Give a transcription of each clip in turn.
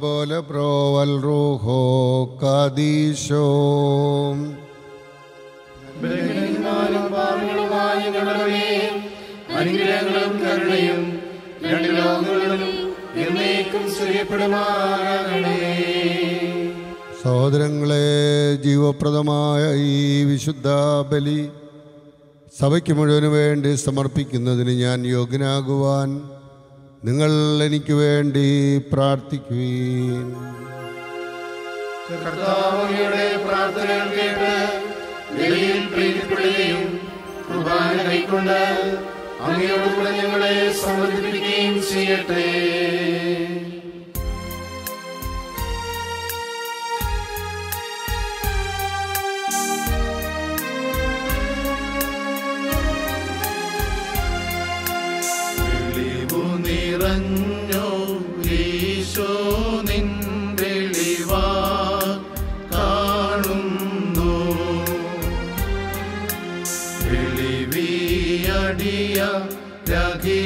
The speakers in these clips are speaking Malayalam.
പോലെ പ്രോവൽ റൂഹോ കദീശോ. ബലഹീനന്മാരും പാപികളുമായ ഞങ്ങളുടെ മേൽ അനുഗ്രഹങ്ങളും കരുണയും രണ്ട് ലോകങ്ങളിലും എന്നേക്കും ശ്രീപ്പെടുമാറാകണേ സഹോദരങ്ങളെ ജീവപ്രദമായ ഈ വിശുദ്ധ ബലി സഭയ്ക്ക് മുഴുവൻ വേണ്ടി സമർപ്പിക്കുന്നതിന് ഞാൻ യോഗ്യനാകുവാൻ നിങ്ങൾ എനിക്ക് വേണ്ടി പ്രാർത്ഥനകൾ കേട്ട് കൈക്കൊണ്ട് അങ്ങയോടുകൂടെ ഞങ്ങളെ സംബന്ധിപ്പിക്കുകയും ചെയ്യട്ടെ.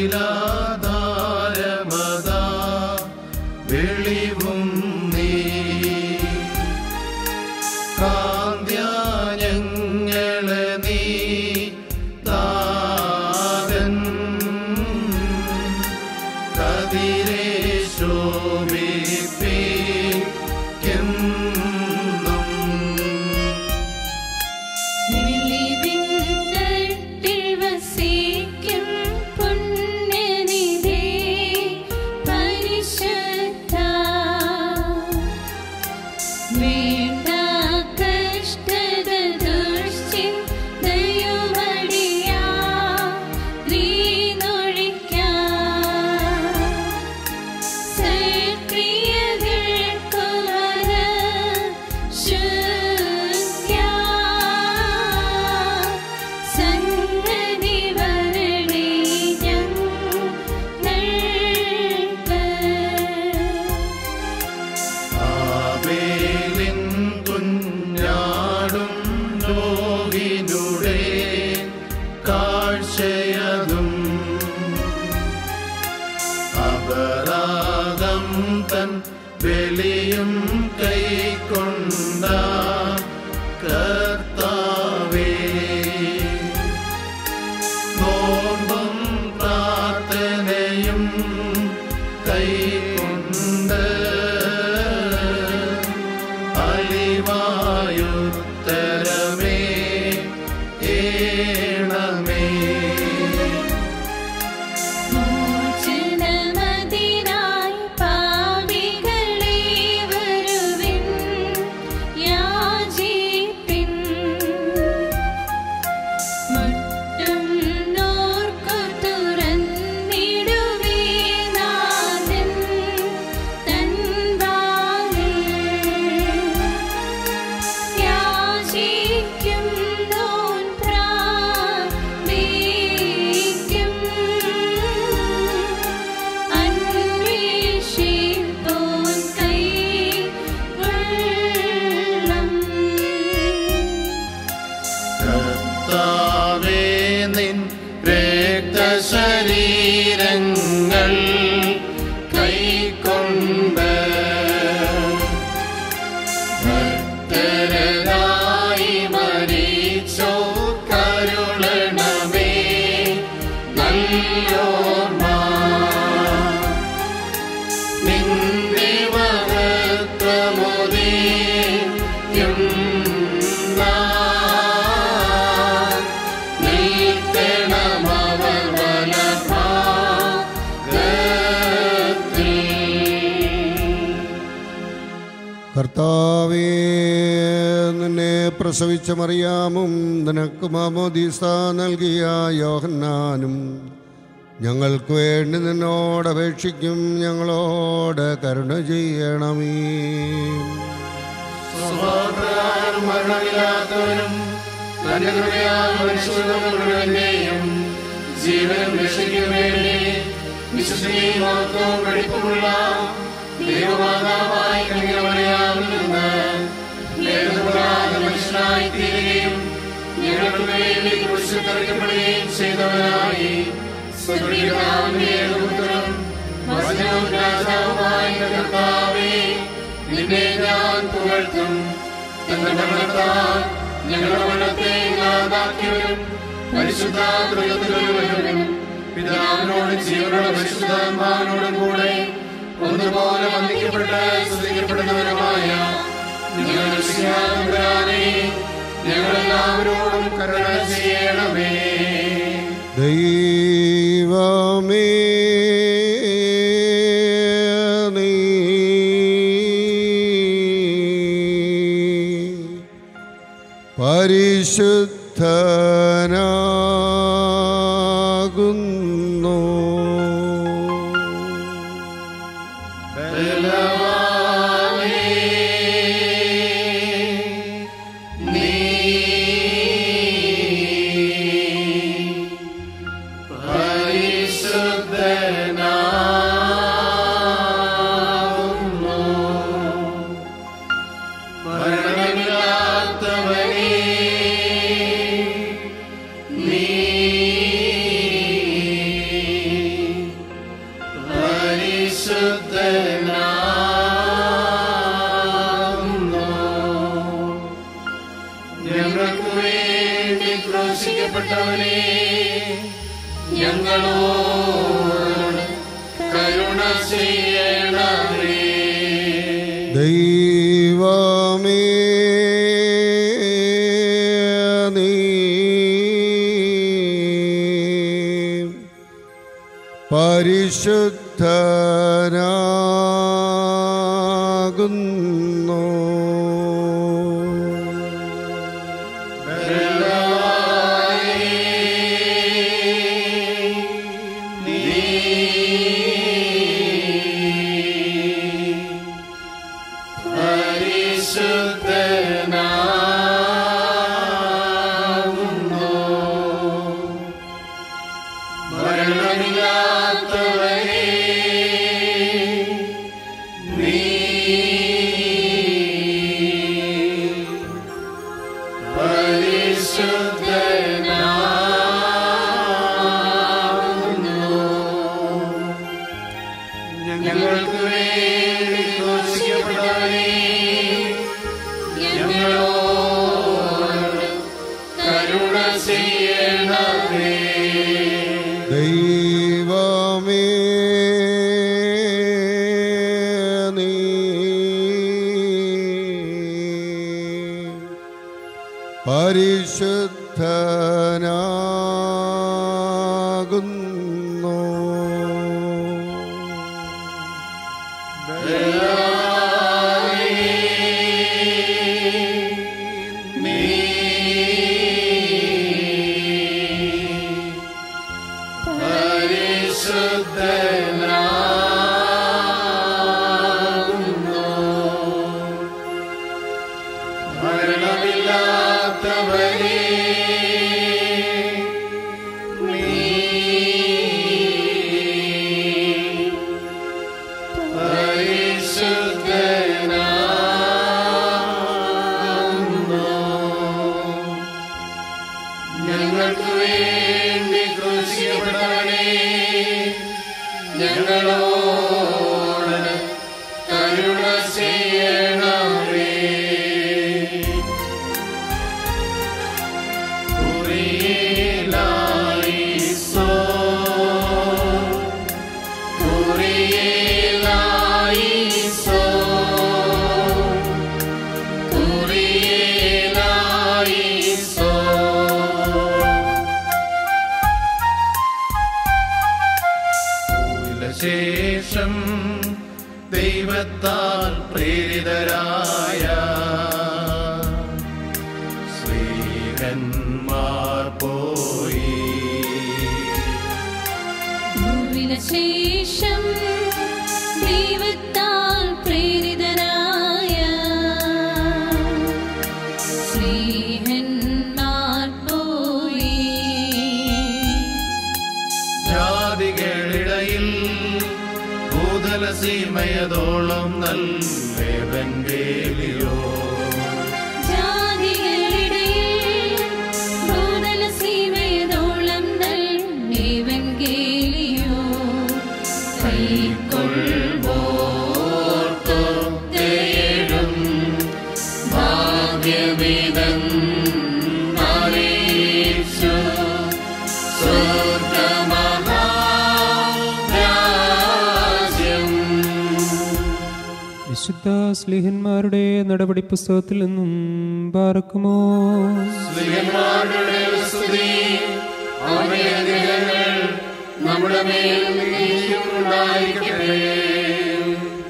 Love. പ്രസവിച്ച മറിയാമും നിനക്ക് മാമോദീസ നൽകിയ യോഹന്നാനും. ഞങ്ങൾക്ക് വേണ്ടി നിന്നോട് അപേക്ഷിക്കും ഞങ്ങളോട് കരുണ ചെയ്യണമേ. മരണമില്ലാത്തവനും തന്റെ കൃപയാൽ മനുഷ്യരുടെ മുഴുവന്റെയും ജീവനും രക്ഷയ്ക്കും വേണ്ടി വെടിപ്പുമുള്ള ദൈവമാതാവായി മനുഷ്യനായി തീരുകയും ഞങ്ങൾക്ക് വേണ്ടി കുറിച്ച് തറയ്ക്കപ്പെടുകയും ചെയ്തവനായി ഏകപുത്രനും വചനവും നിന്നെ ഞാൻ പുകഴ്ത്തും. തങ്ങളുടെ മരണത്താൽ ഞങ്ങളുടെ മരണത്തെ ഇല്ലാതാക്കിയവരും പരിശുദ്ധ തൃകത്തിലൊരുവനും പിതാവിനോടും ജീവനുള്ള പരിശുദ്ധാത്മാവിനോടും കൂടെ ഒന്നുപോലെ വന്ദിക്കപ്പെട്ട് ശ്രദ്ധിക്കപ്പെടുന്നവരുമായ ശിയാതമ്പുരാനെ ഞങ്ങളെല്ലാവരോടും കരുണ ചെയ്യണമേ. ദൈവമേ. should വിശുദ്ധ സ്ലിഹന്മാരുടെ നടപടി പുസ്തകത്തിൽ നിന്നും പാർക്കുമോ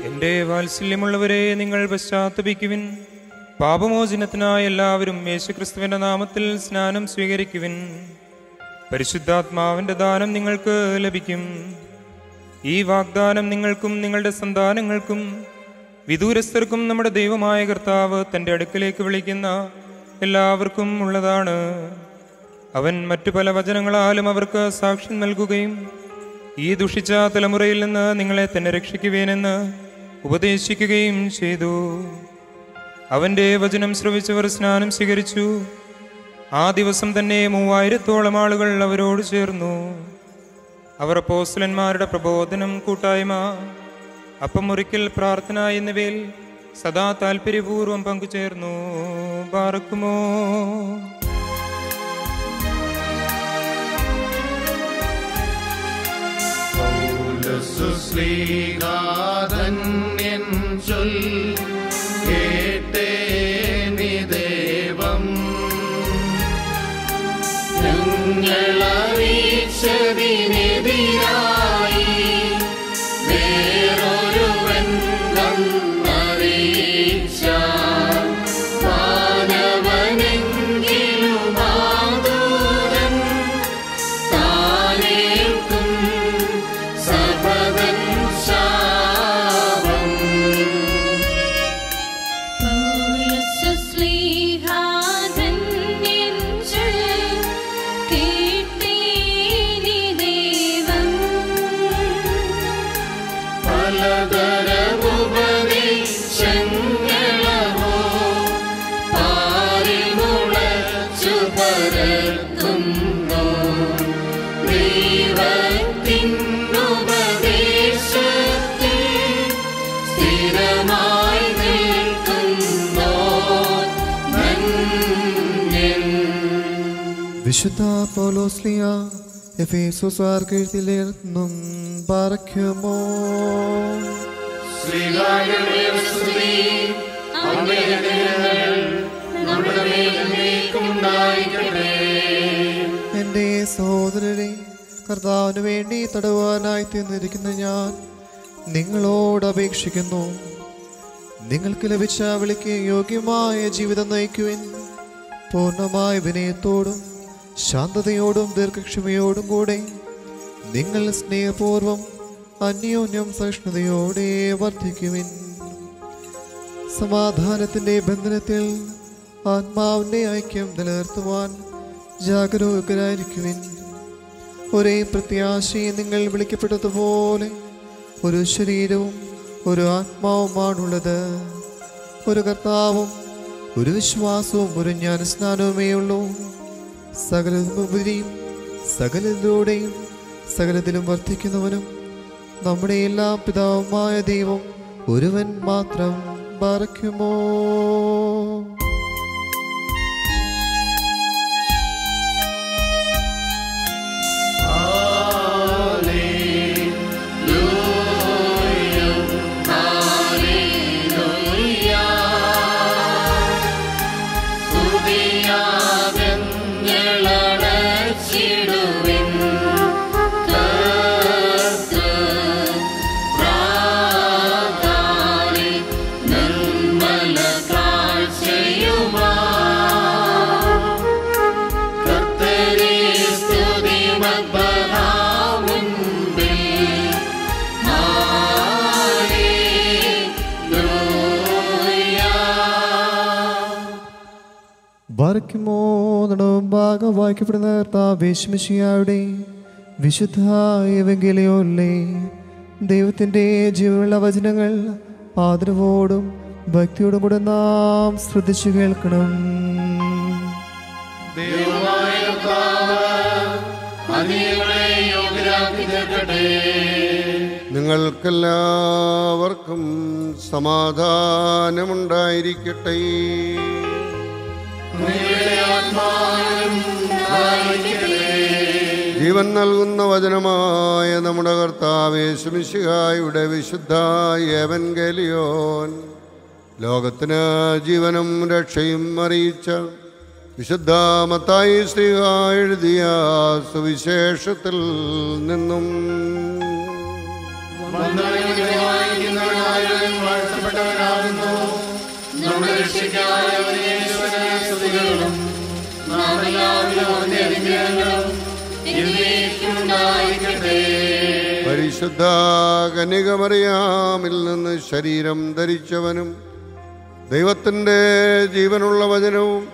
എന്റെ വാത്സല്യമുള്ളവരെ നിങ്ങൾ പശ്ചാത്തപിക്കുവിൻ. പാപമോചനത്തിനായി എല്ലാവരും യേശുക്രിസ്തുവിന്റെ നാമത്തിൽ സ്നാനം സ്വീകരിക്കുവിൻ. പരിശുദ്ധാത്മാവിന്റെ ദാനം നിങ്ങൾക്ക് ലഭിക്കും. ഈ വാഗ്ദാനം നിങ്ങൾക്കും നിങ്ങളുടെ സന്താനങ്ങൾക്കും വിദൂരസ്ഥർക്കും നമ്മുടെ ദൈവമായ കർത്താവ് തന്റെ അടുക്കലേക്ക് വിളിക്കുന്ന എല്ലാവർക്കും ഉള്ളതാണ്. അവൻ മറ്റു പല വചനങ്ങളാലും അവർക്ക് സാക്ഷ്യം നൽകുകയും ഈ ദുഷിച്ച തലമുറയിൽ നിന്ന് നിങ്ങളെ തന്നെ രക്ഷിക്കുവേനെന്ന് ഉപദേശിക്കുകയും ചെയ്തു. അവന്റെ വചനം ശ്രവിച്ചവർ സ്നാനം സ്വീകരിച്ചു. ആ ദിവസം തന്നെ മൂവായിരത്തോളം ആളുകൾ അവരോട് ചേർന്നു. അവർ പോസ്റ്റലന്മാരുടെ പ്രബോധനം കൂട്ടായ്മ അപ്പം മുറിക്കൽ പ്രാർത്ഥന എന്നിവയിൽ സദാ താല്പര്യപൂർവം പങ്കുചേർന്നു. പാർക്കുമോ ശ്രീകാതന്യൻ ചൊൽ കേട്ടേ നിദേവം ഞങ്ങളറിയിച്ചതിനെതിരായി വിശുദ്ധ പോലോസ്ലിയ എഫേസുസാർക്കെഴുതിലേർന്നും പാറയ്ക്കുമോ എന്റെ സഹോദരരെ കർത്താവിന് വേണ്ടി തടവാനായി തീർന്നിരിക്കുന്ന ഞാൻ നിങ്ങളോട് അപേക്ഷിക്കുന്നു. നിങ്ങൾക്ക് ലഭിച്ച വിളിക്ക് യോഗ്യമായ ജീവിതം നയിക്കുവിൻ. പൂർണമായ വിനയത്തോടും ശാന്തതയോടും ദീർഘക്ഷമയോടും കൂടെ നിങ്ങൾ സ്നേഹപൂർവം അന്യോന്യം സഹിഷ്ണുതയോടെ വർദ്ധിക്കുവിൻ. സമാധാനത്തിന്റെ ബന്ധനത്തിൽ ആത്മാവിന്റെ ഐക്യം നിലനിർത്തുവാൻ ജാഗരൂകരായിരിക്കുവിൻ. ഒരേ പ്രത്യാശയെ നിങ്ങൾ വിളിക്കപ്പെട്ടതുപോലെ ഒരു ശരീരവും ഒരു ആത്മാവുമാണുള്ളത്. ഒരു കർത്താവും ഒരു വിശ്വാസവും ഒരു ജ്ഞാനസ്നാനവുമേ ഉള്ളൂ സകലതുപരിയും സകലതിലൂടെയും സകലത്തിലും വർദ്ധിക്കുന്നവനും നമ്മുടെ എല്ലാ പിതാവുമായ ദൈവം ഒരുവൻ മാത്രം പറയ്ക്കുമോ ബാറയ്ക്കുമോ നടവും ഭാഗം വായിക്കപ്പെടുന്ന കർത്താവേശ്മിഷിയായുടെ വിശുദ്ധ എവങ്കലിയോല്ലേ ദൈവത്തിന്റെ ജീവനുള്ള വചനങ്ങൾ ആദരവോടും ഭക്തിയോടും കൂടെ നാം ശ്രദ്ധിച്ചു കേൾക്കണം നിങ്ങൾക്കെല്ലാവർക്കും സമാധാനമുണ്ടായിരിക്കട്ടെ ഉണ്ടായിരിക്കട്ടെ. ജീവൻ നൽകുന്ന വചനമായ നമ്മുടെ കർത്താവേശുമിശിഹായുടെ സുമിശിഹായുടെ വിശുദ്ധ ഏവൻഗലിയോൻ ലോകത്തിന് ജീവനും രക്ഷയും അറിയിച്ച വിശുദ്ധ മത്തായി ശ്രീഹ എഴുതിയ സുവിശേഷത്തിൽ നിന്നും വാഴ്ത്തപ്പെട്ടവനാകുന്നു നമ്മുടെ പരിശുദ്ധ നിന്ന് ശരീരം ധരിച്ചവനും ദൈവത്തിന്റെ ജീവനുള്ള വചനവും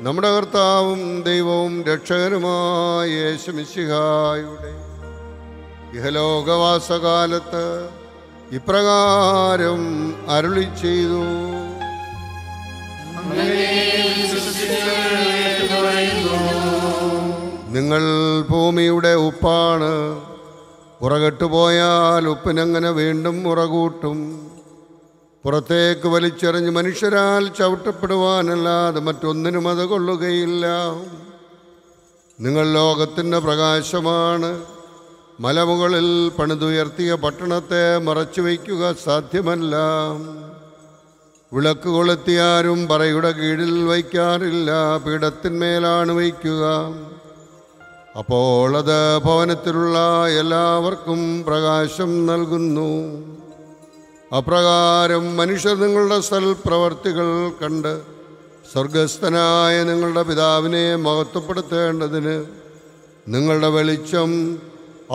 നമ്മുടെ കർത്താവും ദൈവവും രക്ഷകനുമായ യേശുമിശിഹായുടെ ഇഹലോകവാസകാലത്ത് ഇപ്രകാരം അരുളി ചെയ്തു നിങ്ങൾ ഭൂമിയുടെ ഉപ്പാണ്. ഉറകെട്ടുപോയാൽ ഉപ്പിനെങ്ങനെ വീണ്ടും ഉറകൂട്ടും? പുറത്തേക്ക് വലിച്ചെറിഞ്ഞ് മനുഷ്യരാൽ ചവിട്ടപ്പെടുവാനല്ലാതെ മറ്റൊന്നിനും അത് കൊള്ളുകയില്ല. നിങ്ങൾ ലോകത്തിന്റെ പ്രകാശമാണ്. മലമുകളിൽ പണിതുയർത്തിയ പട്ടണത്തെ മറച്ചു വയ്ക്കുക സാധ്യമല്ല. വിളക്ക് കൊളുത്തിയാരും പറയുടെ കീഴിൽ വയ്ക്കാറില്ല പീഠത്തിന്മേലാണ് വയ്ക്കുക. അപ്പോൾ അത് ഭവനത്തിലുള്ള എല്ലാവർക്കും പ്രകാശം നൽകുന്നു. അപ്രകാരം മനുഷ്യർ നിങ്ങളുടെ സൽപ്രവർത്തികൾ കണ്ട് സ്വർഗസ്ഥനായ നിങ്ങളുടെ പിതാവിനെ മഹത്വപ്പെടുത്തേണ്ടതിന് നിങ്ങളുടെ വെളിച്ചം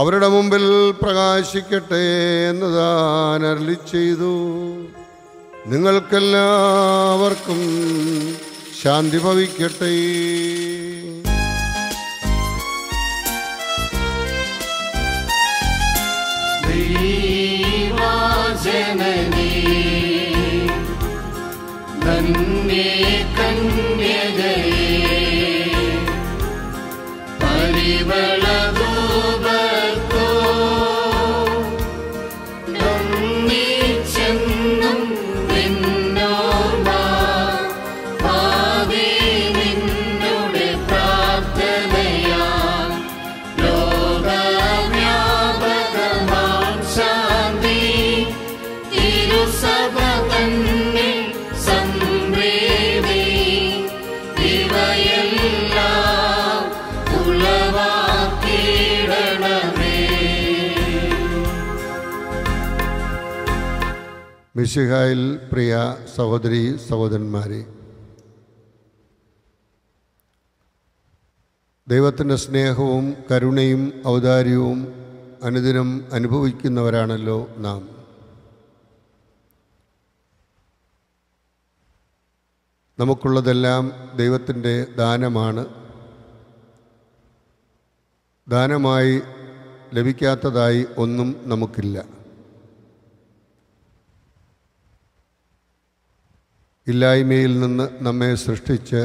അവരുടെ മുമ്പിൽ പ്രകാശിക്കട്ടെ എന്നതാണ് അരളി ചെയ്തു. നിങ്ങൾക്കെല്ലാവർക്കും ശാന്തി ഭവിക്കട്ടെ. ദൈവാജനനീ ധന്യേ കന്യകേ പരിവളധൂപത്തോ മിശിഹായിൽ പ്രിയ സഹോദരി സഹോദരന്മാരെ ദൈവത്തിന്റെ സ്നേഹവും കരുണയും ഔദാര്യവും അനുദിനം അനുഭവിക്കുന്നവരാണല്ലോ നാം. നമുക്കുള്ളതെല്ലാം ദൈവത്തിന്റെ ദാനമാണ്. ദാനമായി ലഭിക്കാത്തതായി ഒന്നും നമുക്കില്ല. ഇല്ലായ്മയിൽ നിന്ന് നമ്മെ സൃഷ്ടിച്ച്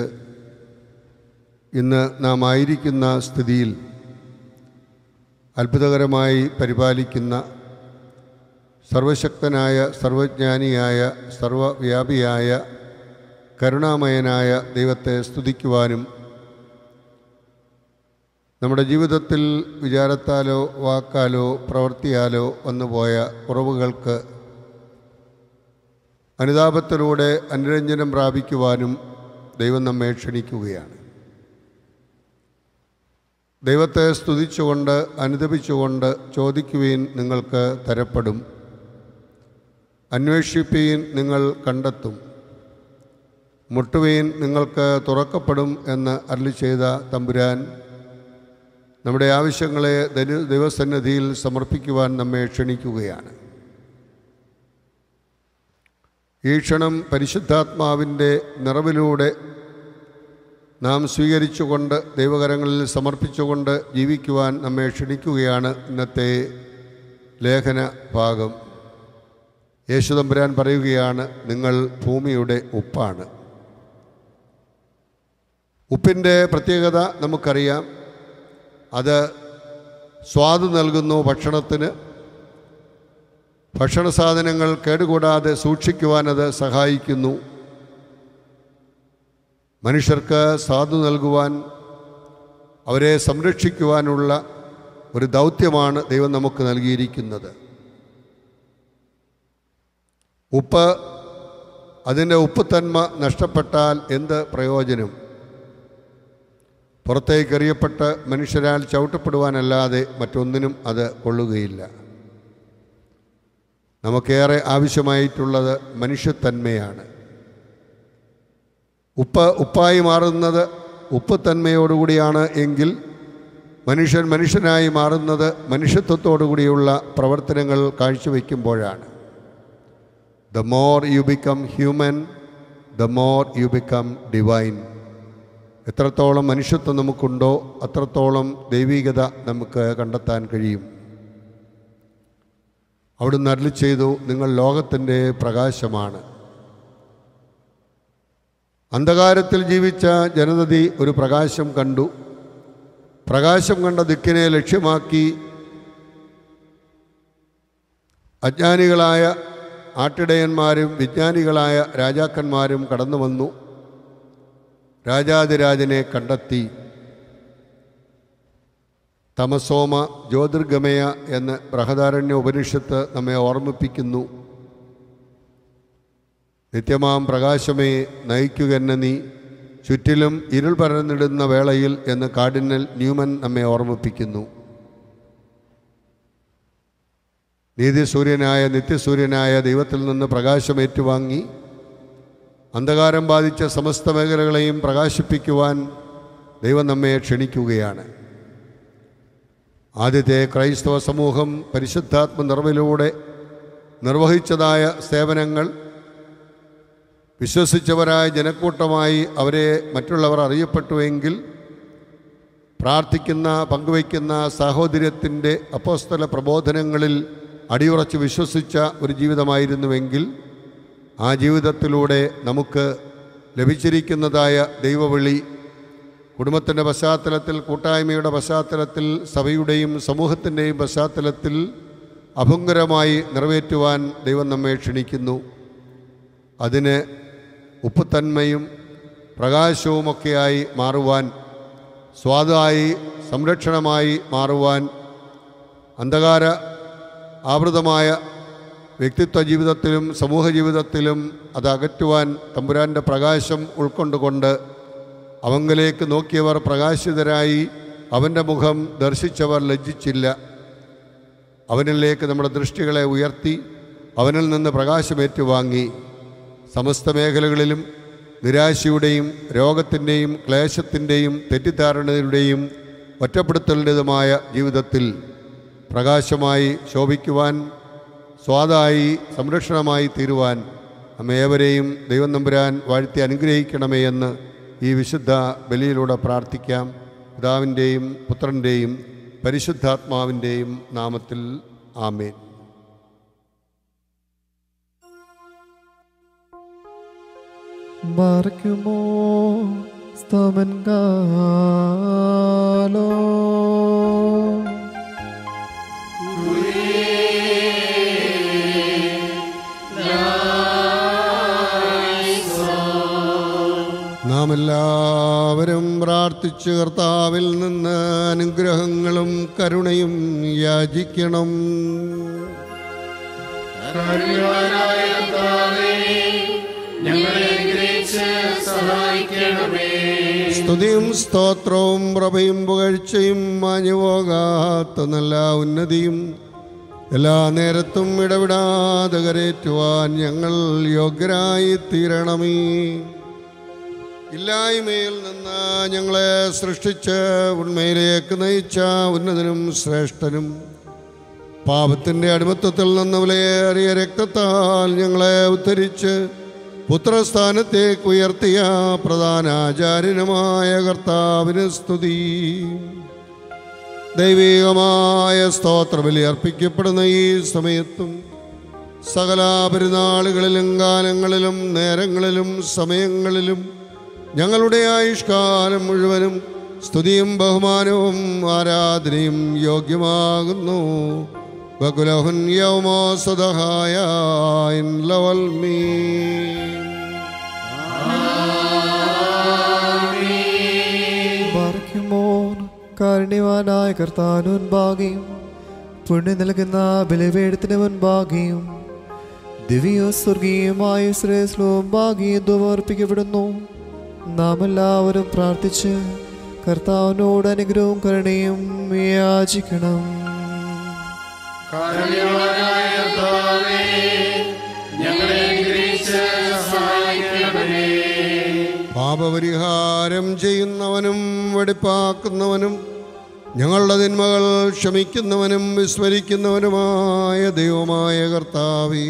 ഇന്ന് നാം ആയിരിക്കുന്ന സ്ഥിതിയിൽ അത്ഭുതകരമായി പരിപാലിക്കുന്ന സർവശക്തനായ സർവജ്ഞാനിയായ സർവവ്യാപിയായ കരുണാമയനായ ദൈവത്തെ സ്തുതിക്കുവാനും നമ്മുടെ ജീവിതത്തിൽ വിചാരത്താലോ വാക്കാലോ പ്രവൃത്തിയാലോ വന്നുപോയ കുറവുകൾക്ക് അനുതാപത്തിലൂടെ അനുരഞ്ജനം പ്രാപിക്കുവാനും ദൈവം നമ്മെ ക്ഷണിക്കുകയാണ്. ദൈവത്തെ സ്തുതിച്ചുകൊണ്ട് അനുദപിച്ചുകൊണ്ട് ചോദിക്കുവീൻ നിങ്ങൾക്ക് തരപ്പെടും. അന്വേഷിപ്പീൻ നിങ്ങൾ കണ്ടെത്തും. മുട്ടുവീൻ നിങ്ങൾക്ക് തുറക്കപ്പെടും എന്ന് അരളി ചെയ്ത തമ്പുരാൻ നമ്മുടെ ആവശ്യങ്ങളെ ദൈവ- ദൈവസന്നിധിയിൽ സമർപ്പിക്കുവാൻ നമ്മെ ക്ഷണിക്കുകയാണ്. ഈ ക്ഷണം പരിശുദ്ധാത്മാവിന്റെ നിറവിലൂടെ നാം സ്വീകരിച്ചുകൊണ്ട് ദൈവകരങ്ങളിൽ സമർപ്പിച്ചുകൊണ്ട് ജീവിക്കുവാൻ നമ്മെ ക്ഷണിക്കുകയാണ് ഇന്നത്തെ ലേഖന ഭാഗം. യേശുദമ്പുരാൻ പറയുകയാണ് നിങ്ങൾ ഭൂമിയുടെ ഉപ്പാണ്. ഉപ്പിന്റെ പ്രത്യേകത നമുക്കറിയാം. അത് സ്വാദ് നൽകുന്നു ഭക്ഷണത്തിന്. ഭക്ഷണ സാധനങ്ങൾ കേടുകൂടാതെ സൂക്ഷിക്കുവാനത് സഹായിക്കുന്നു. മനുഷ്യർക്ക് സാധു നൽകുവാൻ അവരെ സംരക്ഷിക്കുവാനുള്ള ഒരു ദൗത്യമാണ് ദൈവം നമുക്ക് നൽകിയിരിക്കുന്നത്. ഉപ്പ് അതിന്റെ ഉപ്പുത്തന്മ നഷ്ടപ്പെട്ടാൽ എന്ത് പ്രയോജനം? പുറത്തേക്കെറിയപ്പെട്ട് മനുഷ്യരാൽ ചവിട്ടപ്പെടുവാനല്ലാതെ മറ്റൊന്നിനും അത് കൊള്ളുകയില്ല. നമുക്കേറെ ആവശ്യമായിട്ടുള്ളത് മനുഷ്യത്തന്മയാണ്. ഉപ്പ് ഉപ്പായി മാറുന്നത് ഉപ്പ് തന്മയോടുകൂടിയാണ് എങ്കിൽ മനുഷ്യൻ മനുഷ്യനായി മാറുന്നത് മനുഷ്യത്വത്തോടുകൂടിയുള്ള പ്രവർത്തനങ്ങൾ കാഴ്ചവെക്കുമ്പോഴാണ്. The more you become human the more you become divine എത്രത്തോളം മനുഷ്യത്വം നമുക്കുണ്ടോ അത്രത്തോളം ദൈവികത നമുക്ക് കണ്ടെത്താൻ കഴിയും. അവിടുന്ന് അരുളി ചെയ്തു നിങ്ങൾ ലോകത്തിന്റെ പ്രകാശമാണ്. അന്ധകാരത്തിൽ ജീവിച്ച ജനനദി ഒരു പ്രകാശം കണ്ടു. പ്രകാശം കണ്ട ദിക്കിനെ ലക്ഷ്യമാക്കി അജ്ഞാനികളായ ആട്ടിടയന്മാരും വിജ്ഞാനികളായ രാജാക്കന്മാരും കടന്നു വന്നു രാജാതിരാജനെ കണ്ടെത്തി. തമസോമ ജ്യോതിർഗമയ എന്ന് ബൃഹദാരണ്യ ഉപനിഷത്ത് നമ്മെ ഓർമ്മിപ്പിക്കുന്നു. നിത്യമാം പ്രകാശമേ നയിക്കുകെന്ന നീ. ചുറ്റിലും ഇരുൾ പരന്നിടുന്ന വേളയിൽ എന്ന് കാർഡിനൽ ന്യൂമൻ നമ്മെ ഓർമ്മിപ്പിക്കുന്നു. നീതിസൂര്യനായ നിത്യസൂര്യനായ ദൈവത്തിൽ നിന്ന് പ്രകാശം ഏറ്റുവാങ്ങി അന്ധകാരം ബാധിച്ച സമസ്ത മേഖലകളെയും പ്രകാശിപ്പിക്കുവാൻ ദൈവം നമ്മെ ക്ഷണിക്കുകയാണ്. ആദ്യത്തെ ക്രൈസ്തവ സമൂഹം പരിശുദ്ധാത്മ നിറവിലൂടെ നിർവഹിച്ചതായ സേവനങ്ങൾ വിശ്വസിച്ചവരായ ജനക്കൂട്ടമായി അവരെ മറ്റുള്ളവർ അറിയപ്പെട്ടുവെങ്കിൽ പ്രാർത്ഥിക്കുന്ന പങ്കുവയ്ക്കുന്ന സാഹോദര്യത്തിന്റെ അപ്പോസ്തല പ്രബോധനങ്ങളിൽ അടിയുറച്ച് വിശ്വസിച്ച ഒരു ജീവിതമായിരുന്നുവെങ്കിൽ ആ ജീവിതത്തിലൂടെ നമുക്ക് ലഭിച്ചിരിക്കുന്നതായ ദൈവവിളി കുടുംബത്തിന്റെ പശ്ചാത്തലത്തിൽ കൂട്ടായ്മയുടെ പശ്ചാത്തലത്തിൽ സഭയുടെയും സമൂഹത്തിന്റെയും പശ്ചാത്തലത്തിൽ അഭുങ്കരമായി നിറവേറ്റുവാൻ ദൈവം നമ്മെ ക്ഷണിക്കുന്നു. അതിന് ഉപ്പുതന്മയും പ്രകാശവുമൊക്കെയായി മാറുവാൻ സ്വാദായി സംരക്ഷണമായി മാറുവാൻ അന്ധകാര ആവൃതമായ വ്യക്തിത്വ ജീവിതത്തിലും സമൂഹ ജീവിതത്തിലും അത് അകറ്റുവാൻ തമ്പുരാന്റെ പ്രകാശം ഉൾക്കൊണ്ടുകൊണ്ട് അവങ്കലേക്ക് നോക്കിയവർ പ്രകാശിതരായി അവന്റെ മുഖം ദർശിച്ചവർ ലജ്ജിച്ചില്ല. അവനിലേക്ക് നമ്മുടെ ദൃഷ്ടികളെ ഉയർത്തി അവനിൽ നിന്ന് പ്രകാശമേറ്റുവാങ്ങി. സമസ്ത മേഖലകളിലും നിരാശയുടെയും രോഗത്തിന്റെയും ക്ലേശത്തിന്റെയും തെറ്റിദ്ധാരണയുടെയും ഒറ്റപ്പെടുത്തലിന്റെതുമായ ജീവിതത്തിൽ പ്രകാശമായി ശോഭിക്കുവാൻ സ്വാദായി സംരക്ഷണമായി തീരുവാൻ നമ്മേവരെയും ദൈവം നമ്പുരാൻ വാഴ്ത്തി അനുഗ്രഹിക്കണമേ എന്ന് ഈ വിശുദ്ധ ബലിയിലൂടെ പ്രാർത്ഥിക്കാം. പിതാവിന്റെയും പുത്രന്റെയും പരിശുദ്ധാത്മാവിന്റെയും നാമത്തിൽ ആമേൻ. Barkimo സ്തമൻ galo നാം എല്ലാവരും പ്രാർത്ഥിച്ച് കർത്താവിൽ നിന്ന് അനുഗ്രഹങ്ങളും കരുണയും യാചിക്കണം. സ്തുതിയും സ്തോത്രവും പ്രഭയും പുകഴ്ചയും മാഞ്ഞുപോകാത്ത നല്ല ഉന്നതിയും എല്ലാ നേരത്തും ഇടവിടാതെ കരേറ്റുവാൻ ഞങ്ങൾ യോഗ്യരായി തീരണമേ ഇല്ലായ്മയിൽ നിന്ന് ഞങ്ങളെ സൃഷ്ടിച്ച് ഉണ്മയിലേക്ക് നയിച്ച ഉന്നതനും ശ്രേഷ്ഠനും പാപത്തിന്റെ അടിമത്തത്തിൽ നിന്ന് വിലയേറിയ രക്തത്താൽ ഞങ്ങളെ ഉദ്ധരിച്ച് പുത്രസ്ഥാനത്തേക്ക് ഉയർത്തിയ പ്രധാനാചാര്യനുമായ കർത്താവിന് സ്തുതി. ദൈവികമായ സ്തോത്രബലി അർപ്പിക്കപ്പെടുന്ന ഈ സമയത്തും സകല പെരുന്നാളുകളിലും കാലങ്ങളിലും നേരങ്ങളിലും സമയങ്ങളിലും ഞങ്ങളുടെ ആയുഷ്കാലം മുഴുവനും സ്തുതിയും ബഹുമാനവും ആരാധനയും യോഗ്യമാകുന്നു. ബകുലഹുൻ യൗമോ സദഹായ ഇൻ കാരുണ്യവാനായ കർത്താവിന് മുൻപാകെയും പുണ്യം നൽകുന്ന ബലിപീഠത്തിന് മുൻപാകെയും ദിവ്യോ സ്വർഗീയമായ ശ്രേഷ്ഠവും ഭാഗ്യം ധൂമർപ്പിക്കപ്പെടുന്നു നാം എല്ലാവരും പ്രാർത്ഥിച്ച് കർത്താവിനോട് അനുഗ്രഹവും കരുണയും യാചിക്കണം. പാപപരിഹാരം ചെയ്യുന്നവനും വെടിപ്പാക്കുന്നവനും ഞങ്ങളുടെ തിന്മകൾ ക്ഷമിക്കുന്നവനും വിസ്മരിക്കുന്നവനുമായ ദൈവമായ കർത്താവേ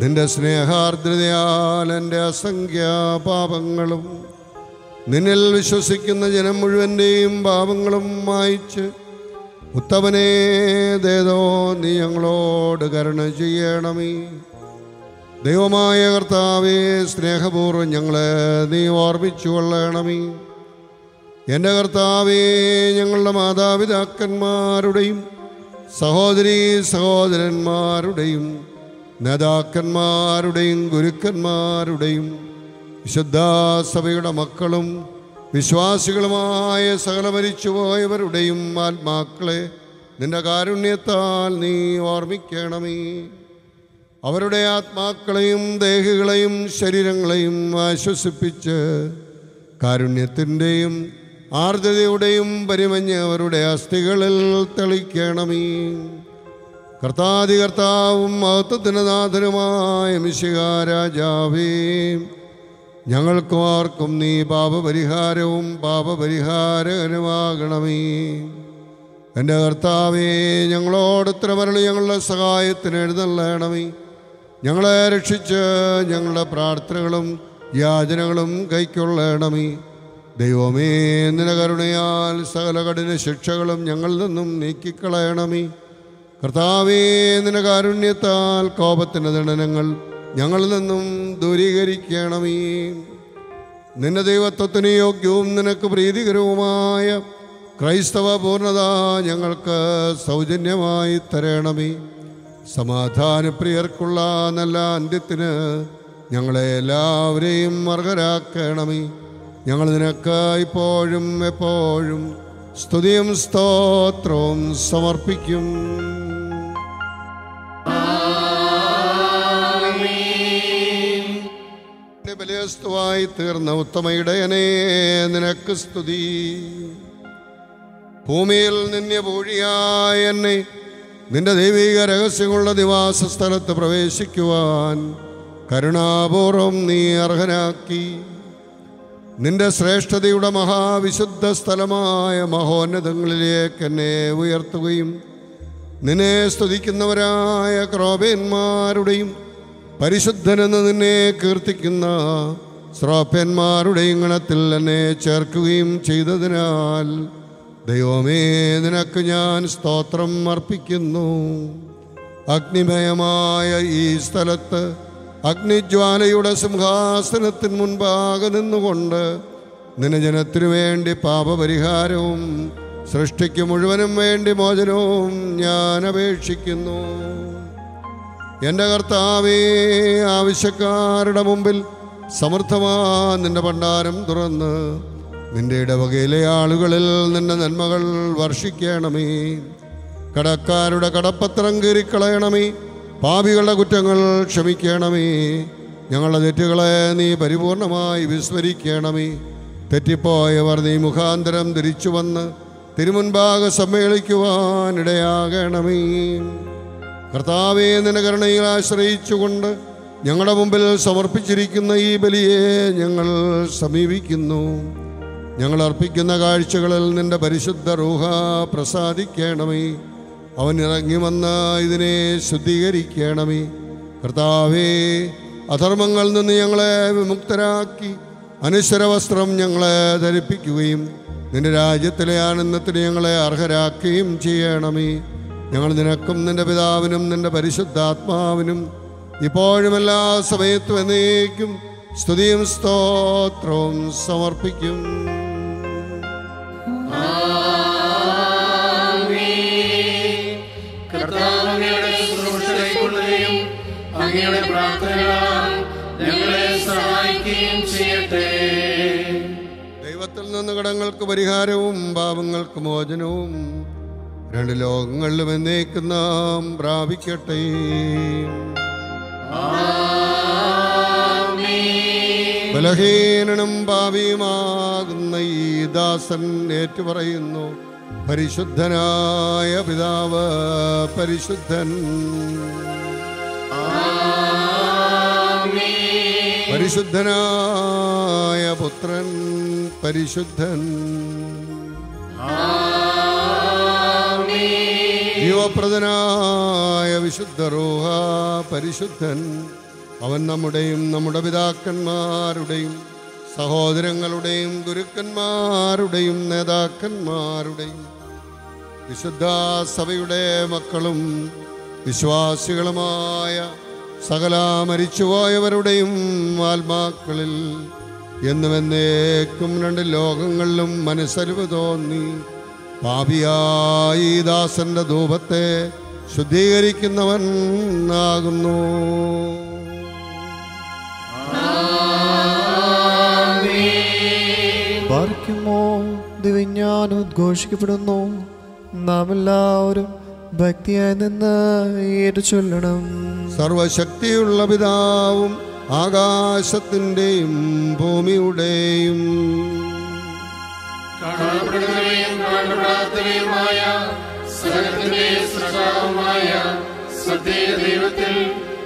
നിന്റെ സ്നേഹാർദ്രതയാൽ എന്റെ അസംഖ്യ പാപങ്ങളും നിന്നിൽ വിശ്വസിക്കുന്ന ജനം മുഴുവന്റെയും പാപങ്ങളും മായിച്ച് ഉത്തമനേ ദേതോ നീ ഞങ്ങളോട് കരുണ ചെയ്യണമേ. ദൈവമായ കർത്താവേ സ്നേഹപൂർവം ഞങ്ങളെ നീ ഓർമ്മിച്ചു കൊള്ളണമേ. എന്റെ കർത്താവേ ഞങ്ങളുടെ മാതാപിതാക്കന്മാരുടെയും സഹോദരീ സഹോദരന്മാരുടെയും നേതാക്കന്മാരുടെയും ഗുരുക്കന്മാരുടെയും വിശുദ്ധ സഭയുടെ മക്കളും വിശ്വാസികളുമായ സകല മരിച്ചുപോയവരുടെയും ആത്മാക്കളെ നിന്റെ കാരുണ്യത്താൽ നീ ഓർമ്മിക്കണമേ. അവരുടെ ആത്മാക്കളെയും ദേഹികളെയും ശരീരങ്ങളെയും ആശ്വസിപ്പിച്ച് കാരുണ്യത്തിന്റെയും ആർദ്രതയുടെയും പരിമഞ്ഞ് അവരുടെ അസ്ഥികളിൽ തെളിക്കണമേ. കർത്താതി കർത്താവും മഹത്വത്തിന് നാഥനുമായ മിശിക രാജാവേ ഞങ്ങൾക്കും ആർക്കും നീ പാപപരിഹാരവും പാപപരിഹാരകനുമാകണമേ. എന്റെ കർത്താവേ ഞങ്ങളോട് ഇത്ര മരളി ഞങ്ങളുടെ സഹായത്തിന് എഴുന്നള്ളണമേ. ഞങ്ങളെ രക്ഷിച്ച് ഞങ്ങളുടെ പ്രാർത്ഥനകളും യാചനകളും കൈക്കൊള്ളണമേ. ദൈവമേ നിന കരുണയാൽ സകല കഠിന ശിക്ഷകളും ഞങ്ങളിൽ നിന്നും നീക്കിക്കളയണമേ. കർത്താവേ നിന കാരുണ്യത്താൽ കോപത്തിന്റെ ദണ്ഡനങ്ങൾ ഞങ്ങളിൽ നിന്നും ദൂരീകരിക്കണമേ. നിന്റെ ദൈവത്വത്തിന് യോഗ്യവും നിനക്ക് പ്രീതികരവുമായ ക്രൈസ്തവ പൂർണത ഞങ്ങൾക്ക് സൗജന്യമായി തരണമേ. സമാധാനപ്രിയർക്കുള്ള നല്ല അന്ത്യത്തിന് ഞങ്ങളെ എല്ലാവരെയും അർഹരാക്കണമേ. ഞങ്ങൾ നിനക്ക് ഇപ്പോഴും എപ്പോഴും സ്തുതിയും സ്തോത്രവും സമർപ്പിക്കും. ബലിയസ്തുവായി തീർന്ന ഉത്തമയിടയനെ നിനക്ക് സ്തുതി. ഭൂമിയിൽ നിന്നെ പൂഴിയായ എന്നെ നിന്റെ ദൈവിക രഹസ്യമുള്ള നിവാസ സ്ഥലത്ത് പ്രവേശിക്കുവാൻ കരുണാപൂർവം നീ അർഹനാക്കി. നിന്റെ ശ്രേഷ്ഠതയുടെ മഹാവിശുദ്ധ സ്ഥലമായ മഹോന്നതങ്ങളിലേക്ക് എന്നെ ഉയർത്തുകയും നിന്നെ സ്തുതിക്കുന്നവരായ ക്രോപന്മാരുടെയും പരിശുദ്ധനെന്ന് നിന്നെ കീർത്തിക്കുന്ന ശ്രോപ്യന്മാരുടെ ഇങ്ങണത്തിൽ എന്നെ ചേർക്കുകയും ചെയ്തതിനാൽ ദൈവമേ നിനക്ക് ഞാൻ സ്തോത്രം അർപ്പിക്കുന്നു. അഗ്നിമയമായ ഈ സ്ഥലത്ത് അഗ്നിജ്വാലയുടെ സിംഹാസനത്തിന് മുൻപാകെ നിന്നുകൊണ്ട് നിനജനത്തിനു ജനത്തിനു വേണ്ടി പാപപരിഹാരവും സൃഷ്ടിക്ക് മുഴുവനും വേണ്ടി മോചനവും ഞാൻ അപേക്ഷിക്കുന്നു. എന്റെ കർത്താവേ ആവശ്യക്കാരുടെ മുമ്പിൽ സമൃദ്ധമാ നിന്റെ ഭണ്ഡാരം തുറന്ന്. നിന്റെ ഇടവകയിലെ ആളുകളിൽ നിന്റെ നന്മകൾ വർഷിക്കണമേ. കടക്കാരുടെ കടപ്പത്രം കീറിക്കളയണമേ. പാപികളുടെ കുറ്റങ്ങൾ ക്ഷമിക്കണമേ. ഞങ്ങളുടെ തെറ്റുകളെ നീ പരിപൂർണമായി വിസ്മരിക്കണമേ. തെറ്റിപ്പോയവർ നീ മുഖാന്തരം തിരിച്ചു വന്ന് തിരുമുൻപാകെ സമ്മേളിക്കുവാൻ ഇടയാകണമേ കർത്താവെ നിന്റെ കരുണയിൽ ആശ്രയിച്ചുകൊണ്ട് ഞങ്ങളുടെ മുമ്പിൽ സമർപ്പിച്ചിരിക്കുന്ന ഈ ബലിയെ ഞങ്ങൾ സമീപിക്കുന്നു. ഞങ്ങൾ അർപ്പിക്കുന്ന കാഴ്ചകളിൽ നിന്റെ പരിശുദ്ധ റൂഹ പ്രസാദിക്കണമേ. അവൻ ഇറങ്ങി വന്ന് ഇതിനെ ശുദ്ധീകരിക്കണമേ. കർത്താവേ അധർമ്മങ്ങളിൽ നിന്ന് ഞങ്ങളെ വിമുക്തരാക്കി അനുസരവസ്ത്രം ഞങ്ങളെ ധരിപ്പിക്കുകയും നിന്റെ രാജ്യത്തിലെ ആനന്ദത്തിന് ഞങ്ങളെ അർഹരാക്കുകയും ചെയ്യണമേ. ഞങ്ങൾ നിനക്കും നിന്റെ പിതാവിനും നിന്റെ പരിശുദ്ധാത്മാവിനും ഇപ്പോഴും എല്ലാ സമയത്തും എന്നേക്കും സ്തുതിയും സ്തോത്രവും സമർപ്പിക്കും. അങ്ങയുടെ പ്രാർത്ഥനകളാൽ ഞങ്ങളെ സഹായിക്കുകയും ചെയ്യട്ടെ. ദൈവത്തിൽ നിന്ന് കടങ്ങൾക്ക് പരിഹാരവും പാപങ്ങൾക്ക് മോചനവും രണ്ട് ലോകങ്ങളിലും എന്നേക്കും നാം പ്രാപിക്കട്ടെ. ബലഹീനനും പാപിയുമാകുന്ന ഈ ദാസൻ ഏറ്റുപറയുന്നു പരിശുദ്ധനായ പിതാവ് പരിശുദ്ധൻ. പരിശുദ്ധനായ പുത്രൻ പരിശുദ്ധൻ. ജീവപ്രദനായ വിശുദ്ധ റൂഹ പരിശുദ്ധൻ അവൻ നമ്മുടെയും നമ്മുടെ പിതാക്കന്മാരുടെയും സഹോദരങ്ങളുടെയും ഗുരുക്കന്മാരുടെയും നേതാക്കന്മാരുടെയും വിശുദ്ധ സഭയുടെ മക്കളും വിശ്വാസികളുമായ സകല മരിച്ചുപോയവരുടെയും ആത്മാക്കളിൽ എന്നുമെന്നേക്കും രണ്ട് ലോകങ്ങളിലും മനസ്സലിവ് തോന്നി. പാപിയായി ഈ ദാസന്റെ ധൂപത്തെ ശുദ്ധീകരിക്കുന്നവൻ ആകുന്നു. പാർക്കുമോ ദിവ്യജ്ഞാൻ ഉദ്ഘോഷിക്കപ്പെടുന്നു. നാം എല്ലാവരും ഭക്തിയായി നിന്ന് ഏറ്റു ചൊല്ലണം സർവശക്തിയുള്ള പിതാവും ആകാശത്തിന്റെയും ഭൂമിയുടെയും കാണപ്പെടുന്നവയും കാണപ്പെടാത്തവയുമായ സകലത്തിന്റെ സൃഷ്ടാവുമായ സത്യ ദൈവത്തിൽ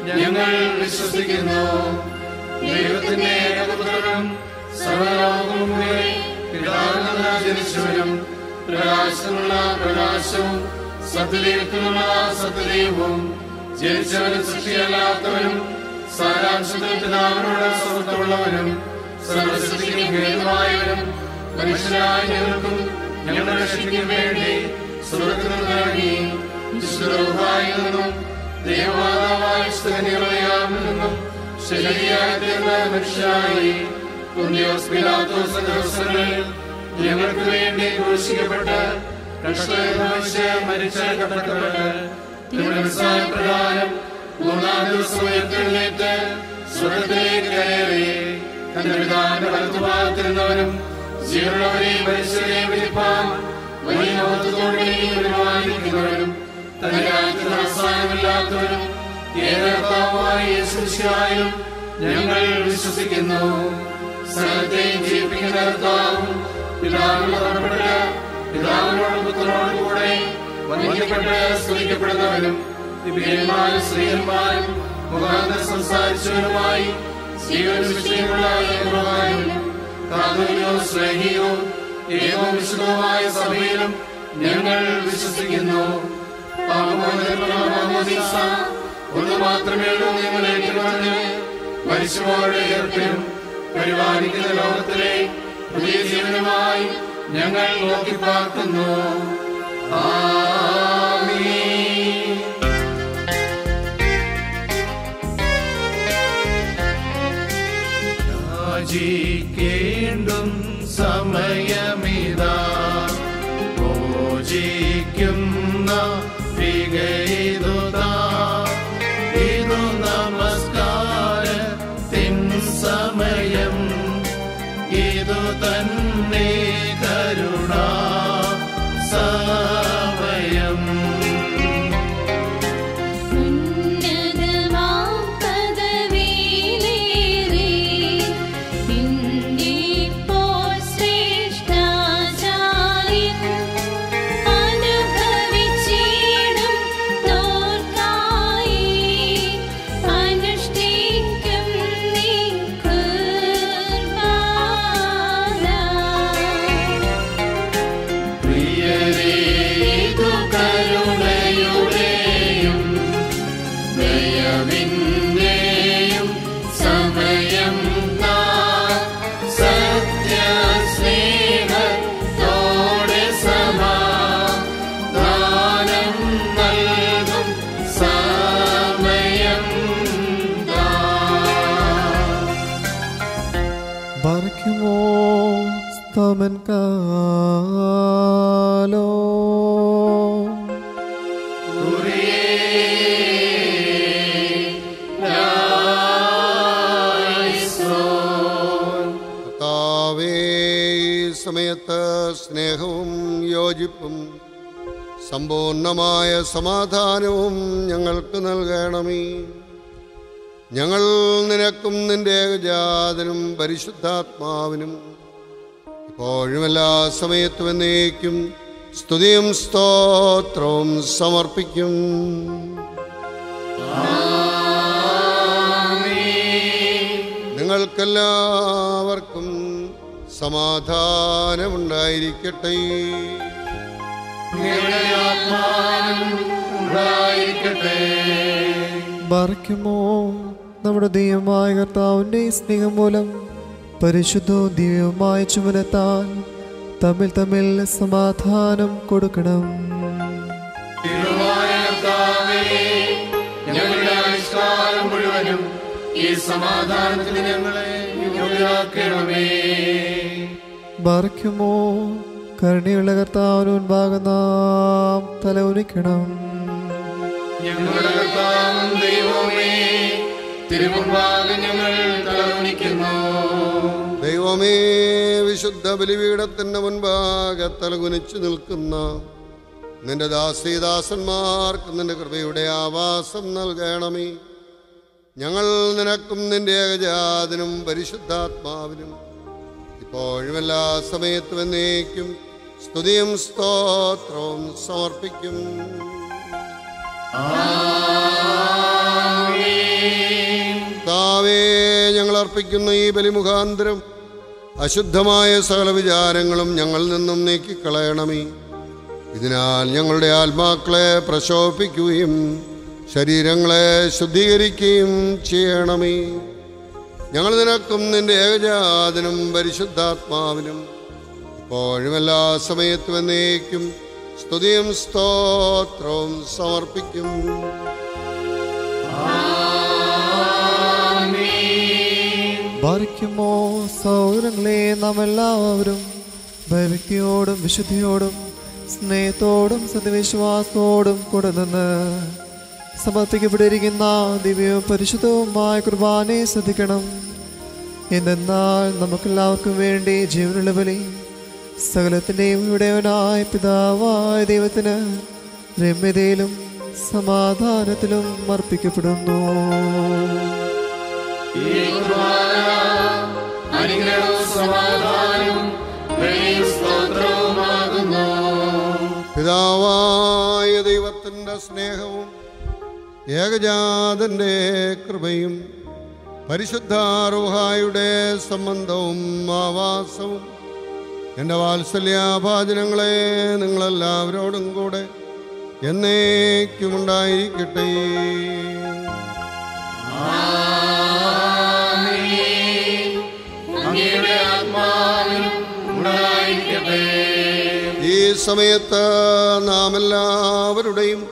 ഞങ്ങൾ വിശ്വസിക്കുന്നു. ദൈവത്തിന്റെ ഏകപുത്രനും നിന്ന് ജനിച്ചവനും പ്രകാശമുള്ള പ്രകാശവും സത്യദൈവത്തിനുള്ള സത്യദൈവവും ജനിച്ചവനും സൃഷ്ടിയല്ലാത്തവനും സാരാംശത്തിൽ പിതാവിനോട് സുഹൃത്തുള്ളവനും സർവസൃഷ്ടിക്കും ഹേതുവായവനും മനുഷ്യരായ ഞങ്ങൾക്കും ഞങ്ങളുടെ രക്ഷയ്ക്കും വേണ്ടി സ്വർഗത്തിൽ നിന്നും ദൈവമാതാവായ സ്ഥലനികളയാമിൽ നിന്നും ശരീരയായി തീർന്ന ദിവസങ്ങളിൽ ഞങ്ങൾക്ക് വേണ്ടി ക്രൂശിക്കപ്പെട്ട് കഷ്ടമനുഷ്യ മരിച്ചടക്കപ്പെട്ടവർക്ക് തിരുവനന്തപുരം പ്രകാരം മൂന്നാം ദിവസം ഉയർത്തെഴുന്നേറ്റ് സ്വർഗത്തിലേക്ക് കയറി തന്റെ ജീവനുള്ളവരെയും മനുഷ്യരെയും വിധിപ്പാൻ വലിയ മഹത്വത്തോടെ വരുമാനിക്കുന്നവനും തന്റെ രാജ്യത്തിന് അവസാനമില്ലാത്തവനും ഏകർത്താവുമായ യേശുശിയായും ഞങ്ങൾ വിശ്വസിക്കുന്നു സകലത്തെയും ജീവിപ്പിക്കുന്ന കർത്താവും പിതാവിനോട് പുറപ്പെട്ട് പിതാവിനോട് പുത്രനോട് കൂടെ വന്ദിക്കപ്പെട്ട് സ്തുതിക്കപ്പെടുന്നവനും ദിവ്യന്മാരും സംസാരിച്ചവരുമായി ജീവൻ കാതോലിയോ സ്നേഹിയോ ഏകവും വിശുദ്ധവുമായ സഭയിലും ഞങ്ങൾ വിശ്വസിക്കുന്നു. ഒന്ന് മാത്രമേ ഉള്ളൂ നിങ്ങൾ ഏറ്റുപറഞ്ഞ് മരിച്ചുപോരുടെ ഏർപ്പിനും പരിപാലിക്കുന്ന ലോകത്തിലെ പുതിയ ജീവനുമായി ഞങ്ങൾ നോക്കി പാർക്കുന്നു. ആമീൻ. സമാധാനവും ഞങ്ങൾക്ക് നൽകണമേ. ഞങ്ങൾ നിനക്കും നിന്റെ ഏകജാതനും പരിശുദ്ധാത്മാവിനും ഇപ്പോഴും എല്ലാ സമയത്തും എന്നേക്കും സ്തുതിയും സ്തോത്രവും സമർപ്പിക്കും. നിങ്ങൾക്കെല്ലാവർക്കും സമാധാനമുണ്ടായിരിക്കട്ടെ. ബാർക്കുമോ നമ്മുടെ ദൈവമായ കർത്താവിന്റെ സ്നേഹം മൂലം? പരിശുദ്ധവും ദിവ്യവുമായ ചുമനത്താൽ തമ്മിൽ തമ്മിൽ സമാധാനം കൊടുക്കണം. ബാർക്കുമോ കരുണയുള്ള കർത്താവിന് മുൻപാകെ നാം തല ഉനിക്കണം ഞങ്ങളുടെ കർത്താവും ദൈവമേ തിരുമുമ്പാകെ ഞങ്ങൾ തലകുനിക്കുന്നു ദൈവമേ വിശുദ്ധ ബലിപീഠത്തിന്റെ മുൻപാകെ തലകുനിച്ചു നിൽക്കുന്ന നിന്റെ ദാസീദാസന്മാർക്ക് നിന്റെ കൃപയുടെ ആവാസം നൽകണമേ. ഞങ്ങൾ നിനക്കും നിന്റെ ഏകജാതിനും പരിശുദ്ധാത്മാവിനും ഇപ്പോഴും എല്ലാ സമയത്തും എന്നേക്കും സ്തുതിയും സ്തോത്രവും സമർപ്പിക്കും. താവേ ഞങ്ങൾ അർപ്പിക്കുന്ന ഈ ബലിമുഖാന്തരം അശുദ്ധമായ സകല വിചാരങ്ങളും ഞങ്ങളിൽ നിന്നും നീക്കിക്കളയണമേ. ഇതിനാൽ ഞങ്ങളുടെ ആത്മാക്കളെ പ്രശോഭിക്കുകയും ശരീരങ്ങളെ ശുദ്ധീകരിക്കുകയും ചെയ്യണമേ. ഞങ്ങൾ നിനക്കും നിന്റെ ഏകജാതനും പരിശുദ്ധാത്മാവിനും ഇപ്പോഴും എല്ലാ സമയത്തും എന്നേക്കും സ്തുതിയും സ്തോത്രവും സമർപ്പിക്കും. ഭരിക്കുമോ സൗരങ്ങളെ നാം എല്ലാവരും ഭയഭക്തിയോടും വിശുദ്ധിയോടും സ്നേഹത്തോടും സത്യവിശ്വാസത്തോടും കൂടെ നിന്ന് സമർപ്പിക്കപ്പെട്ടിരിക്കുന്ന ദിവ്യവും പരിശുദ്ധവുമായ കുർബാനെ ശ്രദ്ധിക്കണം. എന്തെന്നാൽ നമുക്കെല്ലാവർക്കും വേണ്ടി ജീവനുള്ള ബലി സകലത്തിന്റെയും ഇവിടെയവനായ പിതാവായ ദൈവത്തിന് രമ്യതയിലും സമാധാനത്തിലും അർപ്പിക്കപ്പെടുന്നു. പിതാവായ ദൈവത്തിന്റെ സ്നേഹവും ഏകജാതന്റെ കൃപയും പരിശുദ്ധാരോഹായുടെ സംബന്ധവും ആവാസവും എന്റെ വാത്സല്യാഭാചനങ്ങളെ നിങ്ങളെല്ലാവരോടും കൂടെ എന്നേക്കുമുണ്ടായിരിക്കട്ടെ. ഈ സമയത്ത് നാം എല്ലാവരുടെയും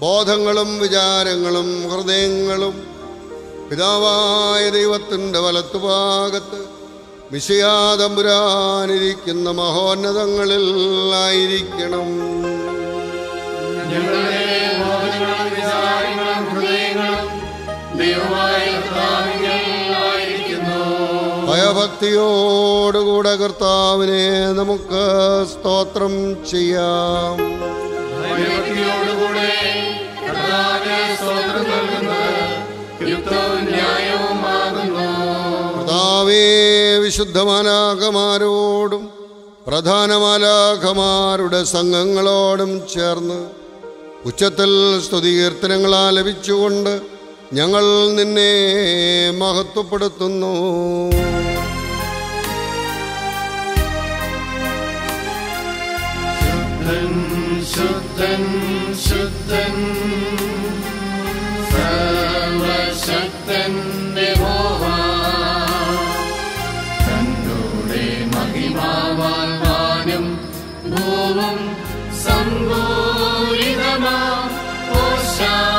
ബോധങ്ങളും വിചാരങ്ങളും ഹൃദയങ്ങളും പിതാവായ ദൈവത്തിന്റെ വലത്തുഭാഗത്ത് മിശയാതമ്പുരാനിരിക്കുന്ന മഹോന്നതങ്ങളിൽ ആയിരിക്കണം. ഭയഭക്തിയോടുകൂടെ കർത്താവിനെ നമുക്ക് സ്തോത്രം ചെയ്യാം. ഭയഭക്തിയോടുകൂടെ കർത്താവിന് സ്തോത്രം നൽകുന്നത് യുക്തവും കർത്താവേ വിശുദ്ധമാലാഖമാരോടും പ്രധാനമാലാഖമാരുടെ സംഘങ്ങളോടും ചേർന്ന് ഉച്ചത്തിൽ സ്തുതികീർത്തനങ്ങൾ ആലപിച്ചുകൊണ്ട് ഞങ്ങൾ നിന്നെ മഹത്വപ്പെടുത്തുന്നു. ശുദ്ധൻ ശുദ്ധൻ സർവശക്തൻ. सन्मोयि नोषा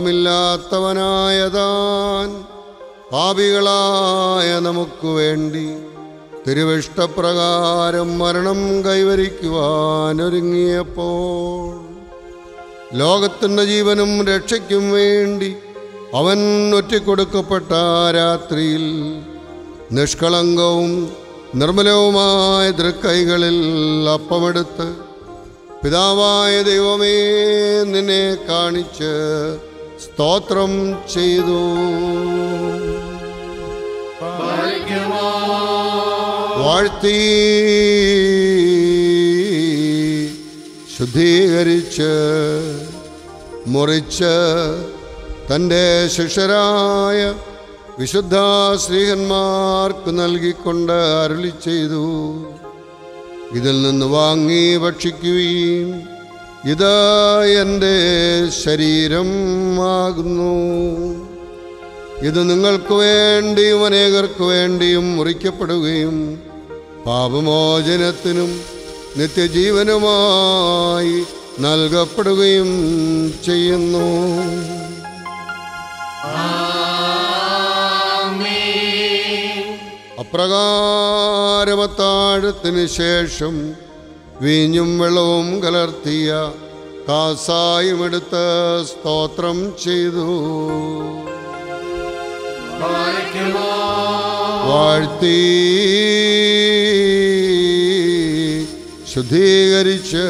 പാപമില്ലാത്തവനായ താൻ പാപികളായ നമുക്കു വേണ്ടി തിരുവിഷ്ടപ്രകാരം മരണം കൈവരിക്കുവാൻ ഒരുങ്ങിയപ്പോൾ ലോകത്തിന്റെ ജീവനും രക്ഷയ്ക്കും വേണ്ടി അവൻ ഒറ്റിക്കൊടുക്കപ്പെട്ട രാത്രിയിൽ നിഷ്കളങ്കവും നിർമ്മലവുമായ ദൃക്കൈകളിൽ അപ്പമെടുത്ത് പിതാവായ ദൈവമേ നിന്നെ കാണിച്ച് സ്തോത്രം ചെയ്തു. വാഴ്ത്തി ശുദ്ധീകരിച്ച് മുറിച്ച് തന്റെ ശിഷ്യരായ വിശുദ്ധ ശ്രീഹന്മാർക്ക് നൽകിക്കൊണ്ട് അരുളി ചെയ്തു. ഇതിൽ നിന്ന് വാങ്ങി ഭക്ഷിക്കുകയും ഇത് എന്റെ ശരീരം ആകുന്നു. ഇത് നിങ്ങൾക്ക് വേണ്ടിയും അനേകർക്ക് വേണ്ടിയും മുറിക്കപ്പെടുകയും പാപമോചനത്തിനും നിത്യജീവനുമായി നൽകപ്പെടുകയും ചെയ്യുന്നു. അപ്രകാരമത്താഴത്തിന് ശേഷം വീഞ്ഞും വെള്ളവും കലർത്തിയ കാസായും എടുത്ത് സ്തോത്രം ചെയ്തു. വാഴ്ത്തി ശുദ്ധീകരിച്ച്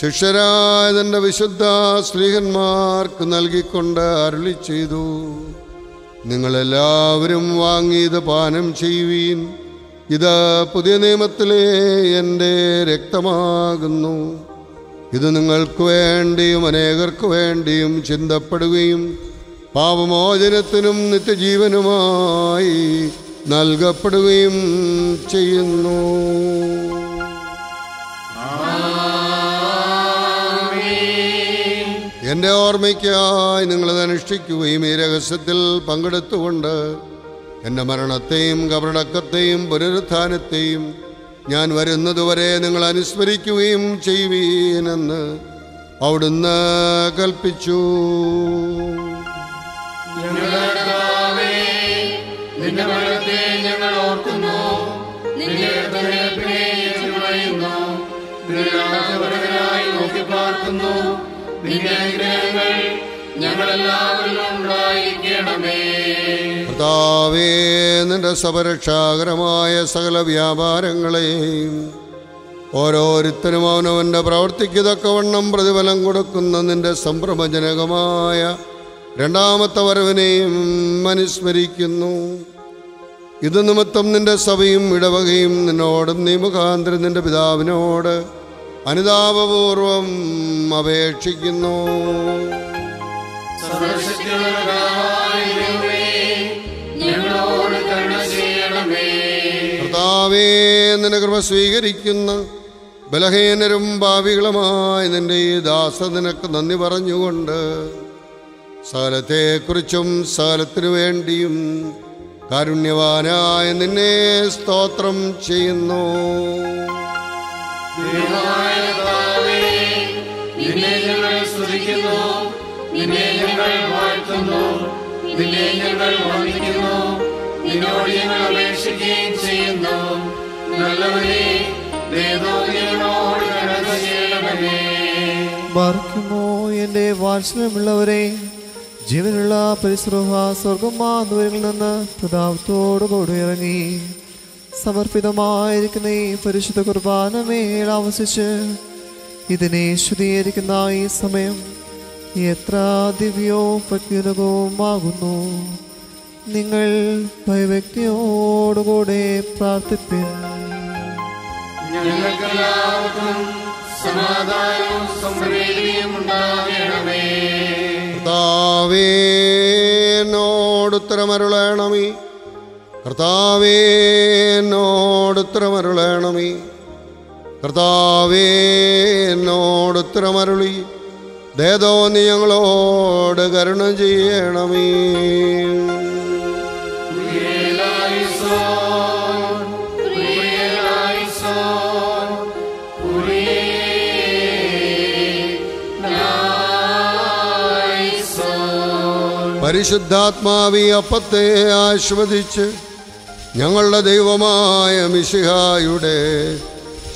ശിഷ്യരായ തന്റെ വിശുദ്ധ സ്ത്രീഹന്മാർക്ക് നൽകിക്കൊണ്ട് അരുളി ചെയ്തു. നിങ്ങളെല്ലാവരും വാങ്ങിയത് പാനം ചെയ്യുവീൻ. ഇത് പുതിയ നിയമത്തിലെ എന്റെ രക്തമാകുന്നു. ഇത് നിങ്ങൾക്ക് വേണ്ടിയും അനേകർക്ക് വേണ്ടിയും ചിന്തപ്പെടുകയും പാപമോചനത്തിനും നിത്യജീവനുമായി നൽകപ്പെടുകയും ചെയ്യുന്നു. എന്റെ ഓർമ്മയ്ക്കായി നിങ്ങളത് അനുഷ്ഠിക്കുകയും ഈ രഹസ്യത്തിൽ പങ്കെടുത്തുകൊണ്ട് എന്റെ മരണത്തെയും കബറടക്കത്തെയും പുനരുത്ഥാനത്തെയും ഞാൻ വരുന്നതുവരെ നിങ്ങൾ അനുസ്മരിക്കുകയും ചെയ്യുവീനെന്ന് അവിടുന്ന് കൽപ്പിച്ചു. നിന്റെ ഓർക്കുന്നു. കർത്താവേ നിന്റെ സപരക്ഷാകരമായ സകല വ്യാപാരങ്ങളെയും ഓരോരുത്തരും അവനവന്റെ പ്രവർത്തിക്ക് തക്കവണ്ണം പ്രതിഫലം കൊടുക്കുന്ന നിന്റെ സംഭ്രമജനകമായ രണ്ടാമത്തെ വരവിനെയും അനുസ്മരിക്കുന്നു. ഇത് നിമിത്തം നിന്റെ സഭയും ഇടവകയും നിന്നോടും നീ മുഖാന്തരം നിന്റെ പിതാവിനോട് അനുതാപപൂർവം അപേക്ഷിക്കുന്നു. കർത്താവേ നിന്റെ കൃപ സ്വീകരിക്കുന്ന ബലഹീനരും ഭാവികളുമായി നിന്റെ ഈ ദാസ നിനക്ക് നന്ദി പറഞ്ഞുകൊണ്ട് സകലത്തെക്കുറിച്ചും സകലത്തിനു വേണ്ടിയും കാരുണ്യവാനായ നിന്നെ സ്തോത്രം ചെയ്യുന്നു. വാഴ്ത്തുന്നു നിന്നെ ഞങ്ങൾ വന്ദിക്കുന്നു നിന്നോട് ഞങ്ങൾ അപേക്ഷിക്കുകയും ചെയ്യുന്നു നല്ലവനെ ബാർക്കുമോ എന്റെ വാത്സല്യമുള്ളവരെ? ജീവനുള്ള പരിശ്രമ സ്വർഗമാ ദൂരങ്ങളിൽ നിന്ന് പ്രതാപത്തോടുകൂടി ഇറങ്ങി സമർപ്പിതമായിരിക്കുന്ന ഈ പരിശുദ്ധ കുർബാന ആവസിച്ച് ഇതിനെ ശുദ്ധീകരിക്കുന്ന ഈ സമയം എത്ര ദിവ്യവും പ്രത്യുനകവുമാകുന്നു നിങ്ങൾ ഭയഭക്തിയോടുകൂടെ പ്രാർത്ഥിപ്പിൻ. ഞങ്ങൾക്കെല്ലാവർക്കും സമാധാനവും സമൃദ്ധിയും ഉണ്ടാകണമേ. കർത്താവേനോടുത്തരമരുളണമേ കർത്താവേനോടുത്തരമരുളണമേ കർത്താവേനോടുത്തരമരുളി ദേതോ നീ ഞങ്ങളോട് കരുണ ചെയ്യണമേ. പരിശുദ്ധാത്മാവി അപ്പത്തെ ആസ്വദിച്ച് ഞങ്ങളുടെ ദൈവമായ മിശിഹായുടെ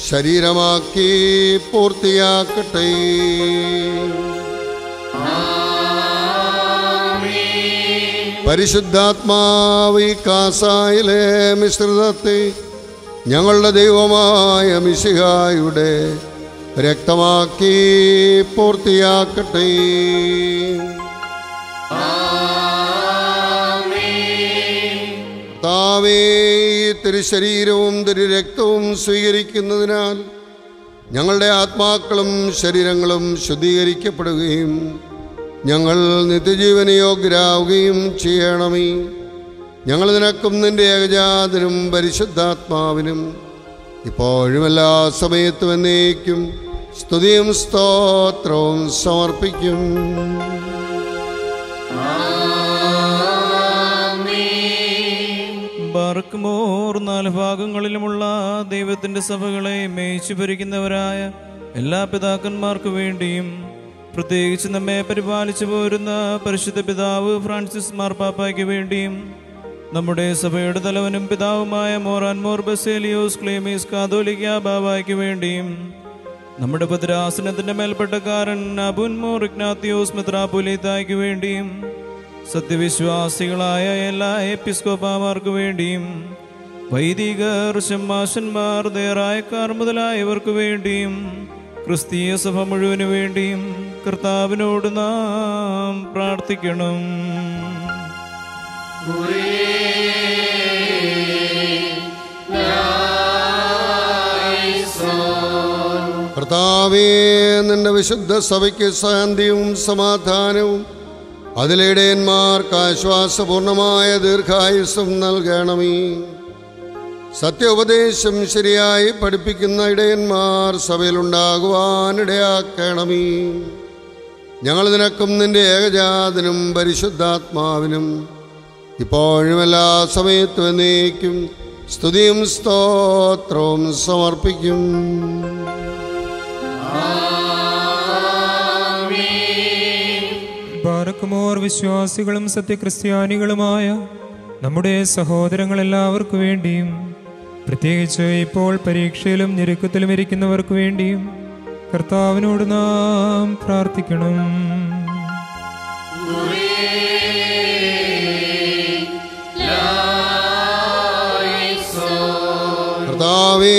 ശരീരമാക്കി പൂർത്തിയാക്കട്ടെ. പരിശുദ്ധാത്മാവി കാസായിലെ മിശ്രിതത്തെ ഞങ്ങളുടെ ദൈവമായ മിശിഹായുടെ രക്തമാക്കി പൂർത്തിയാക്കട്ടെ. താവേ തിരുശരീരവും തിരുരക്തവും സ്വീകരിക്കുന്നതിനാൽ ഞങ്ങളുടെ ആത്മാക്കളും ശരീരങ്ങളും ശുദ്ധീകരിക്കപ്പെടുകയും ഞങ്ങൾ നിത്യജീവന യോഗ്യരാവുകയും ചെയ്യണമേ. ഞങ്ങൾ നിനക്കും നിന്റെ ഏകജാതനും പരിശുദ്ധാത്മാവിനും ഇപ്പോഴും എല്ലാ സമയത്തും എന്നേക്കും സ്തുതിയും സ്തോത്രവും സമർപ്പിക്കും. ബാർക്കുമോർ നാല് ഭാഗങ്ങളിലുമുള്ള ദൈവത്തിന്റെ സഭകളെ മേയിച്ചു ഭരിക്കുന്നവരായ എല്ലാ പിതാക്കന്മാർക്കു വേണ്ടിയും പ്രത്യേകിച്ച് നമ്മെ പരിപാലിച്ചു പോരുന്ന പരിശുദ്ധ പിതാവ് ഫ്രാൻസിസ് മാർപ്പാപ്പയ്ക്ക് വേണ്ടിയും നമ്മുടെ സഭയുടെ തലവനും പിതാവുമായ മോറാൻ മോർ ബസേലിയോസ് ക്ലേമീസ് കാതോലിക്ക ബാബായ്ക്ക് വേണ്ടിയും നമ്മുടെ ഭദ്രാസനത്തിന്റെ മേൽപ്പെട്ടക്കാരൻ അബുൻ മോർ ഇഗ്നാത്തിയോസ് മിത്രാപുലിതായ്ക്ക് വേണ്ടിയും സത്യവിശ്വാസികളായ എല്ലാ എപ്പിസ്കോപ്പാമാർക്ക് വേണ്ടിയും വൈദികർ ഷമ്മാശന്മാർ ദേറായക്കാർ മുതലായവർക്ക് വേണ്ടിയും ക്രിസ്തീയ സഭ മുഴുവനു വേണ്ടിയും കർത്താവിനോട് നാം പ്രാർത്ഥിക്കണം. കർത്താവേ നിന്റെ വിശുദ്ധ സഭയ്ക്ക് ശാന്തിയും സമാധാനവും അതിലിടയന്മാർക്ക് ആശ്വാസപൂർണമായ ദീർഘായുസം നൽകണമേ. സത്യോപദേശം ശരിയായി പഠിപ്പിക്കുന്ന ഇടയന്മാർ സഭയിലുണ്ടാകുവാനിടയാക്കണമേ. ഞങ്ങൾ നിനക്കും നിന്റെ ഏകജാതനും പരിശുദ്ധാത്മാവിനും ഇപ്പോഴും എല്ലാ സമയത്തും എന്നേക്കും സ്തുതിയും സ്തോത്രവും സമർപ്പിക്കും. ബാറക്കുമോർ വിശ്വാസികളും സത്യക്രിസ്ത്യാനികളുമായ നമ്മുടെ സഹോദരങ്ങളെല്ലാവർക്കു വേണ്ടിയും പ്രത്യേകിച്ച് ഇപ്പോൾ പരീക്ഷയിലും ഞെരുക്കത്തിലും ഇരിക്കുന്നവർക്ക് വേണ്ടിയും കർത്താവിനോട് നാം പ്രാർത്ഥിക്കണം. കർത്താവേ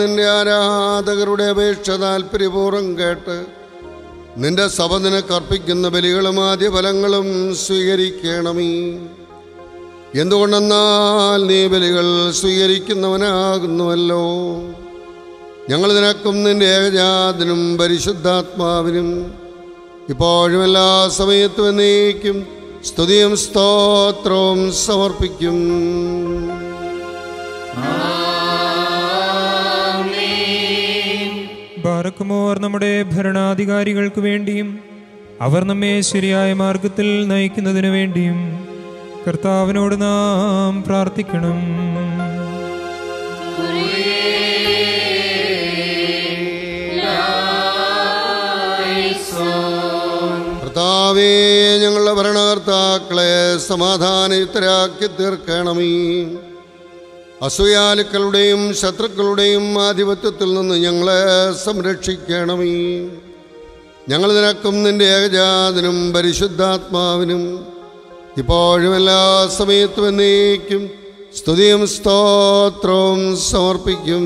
നിന്റെ ആരാധകരുടെ അപേക്ഷ താല്പര്യപൂർവം കേട്ട് നിന്റെ സഭ നിനക്കർപ്പിക്കുന്ന ബലികളും ആദ്യ ഫലങ്ങളും സ്വീകരിക്കണമേ. എന്തുകൊണ്ടെന്നാൽ നീ ബലികൾ സ്വീകരിക്കുന്നവനാകുന്നുവല്ലോ. ഞങ്ങൾ നിനക്കും നിന്റെ ഏകജാതനും പരിശുദ്ധാത്മാവിനും ഇപ്പോഴും എല്ലാ സമയത്തും എന്നേക്കും സ്തുതിയും സ്തോത്രവും സമർപ്പിക്കും. ബാറക്കുമോർ നമ്മുടെ ഭരണാധികാരികൾക്ക് വേണ്ടിയും അവർ നമ്മെ ശരിയായ മാർഗത്തിൽ നയിക്കുന്നതിനു വേണ്ടിയും കർത്താവിനോട് നാം പ്രാർത്ഥിക്കണം. കർത്താവേ ഞങ്ങളുടെ ഭരണകർത്താക്കളെ സമാധാനയുക്തരാക്കി തീർക്കണമേ. അസൂയാലുക്കളുടെയും ശത്രുക്കളുടെയും ആധിപത്യത്തിൽ നിന്ന് ഞങ്ങളെ സംരക്ഷിക്കണമേ. ഞങ്ങൾ നിനക്കും നിന്റെ ഏകജാതനും പരിശുദ്ധാത്മാവിനും ഇപ്പോഴും എല്ലാ സമയത്തും എന്നേക്കും സ്തുതിയും സ്തോത്രവും സമർപ്പിക്കും.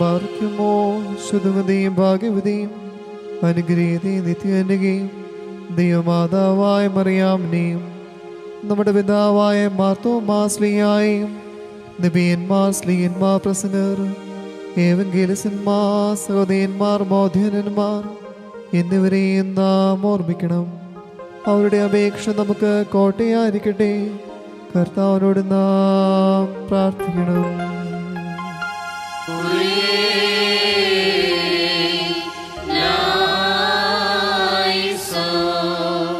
ബാർക്കുമോ ശുദ്ധമതിയും ഭാഗ്യവതിയും അനുഗ്രഹീതയും നിത്യനുകയും ദൈവമാതാവായ മറിയാമിനെയും നമ്മുടെ പിതാവായ മാർത്തോമാസ്ലിയായും നിബിയന്മാർ സ്ലീയന്മാർ പ്രസംഗർ ഏവങ്കേലിസന്മാർ സഹോദയന്മാർ മോധ്യനന്മാർ എന്നിവരെയും നാം ഓർമ്മിക്കണം. അവരുടെ അപേക്ഷ നമുക്ക് കോട്ടയായിരിക്കട്ടെ. കർത്താവിനോട് നാം പ്രാർത്ഥിക്കണം.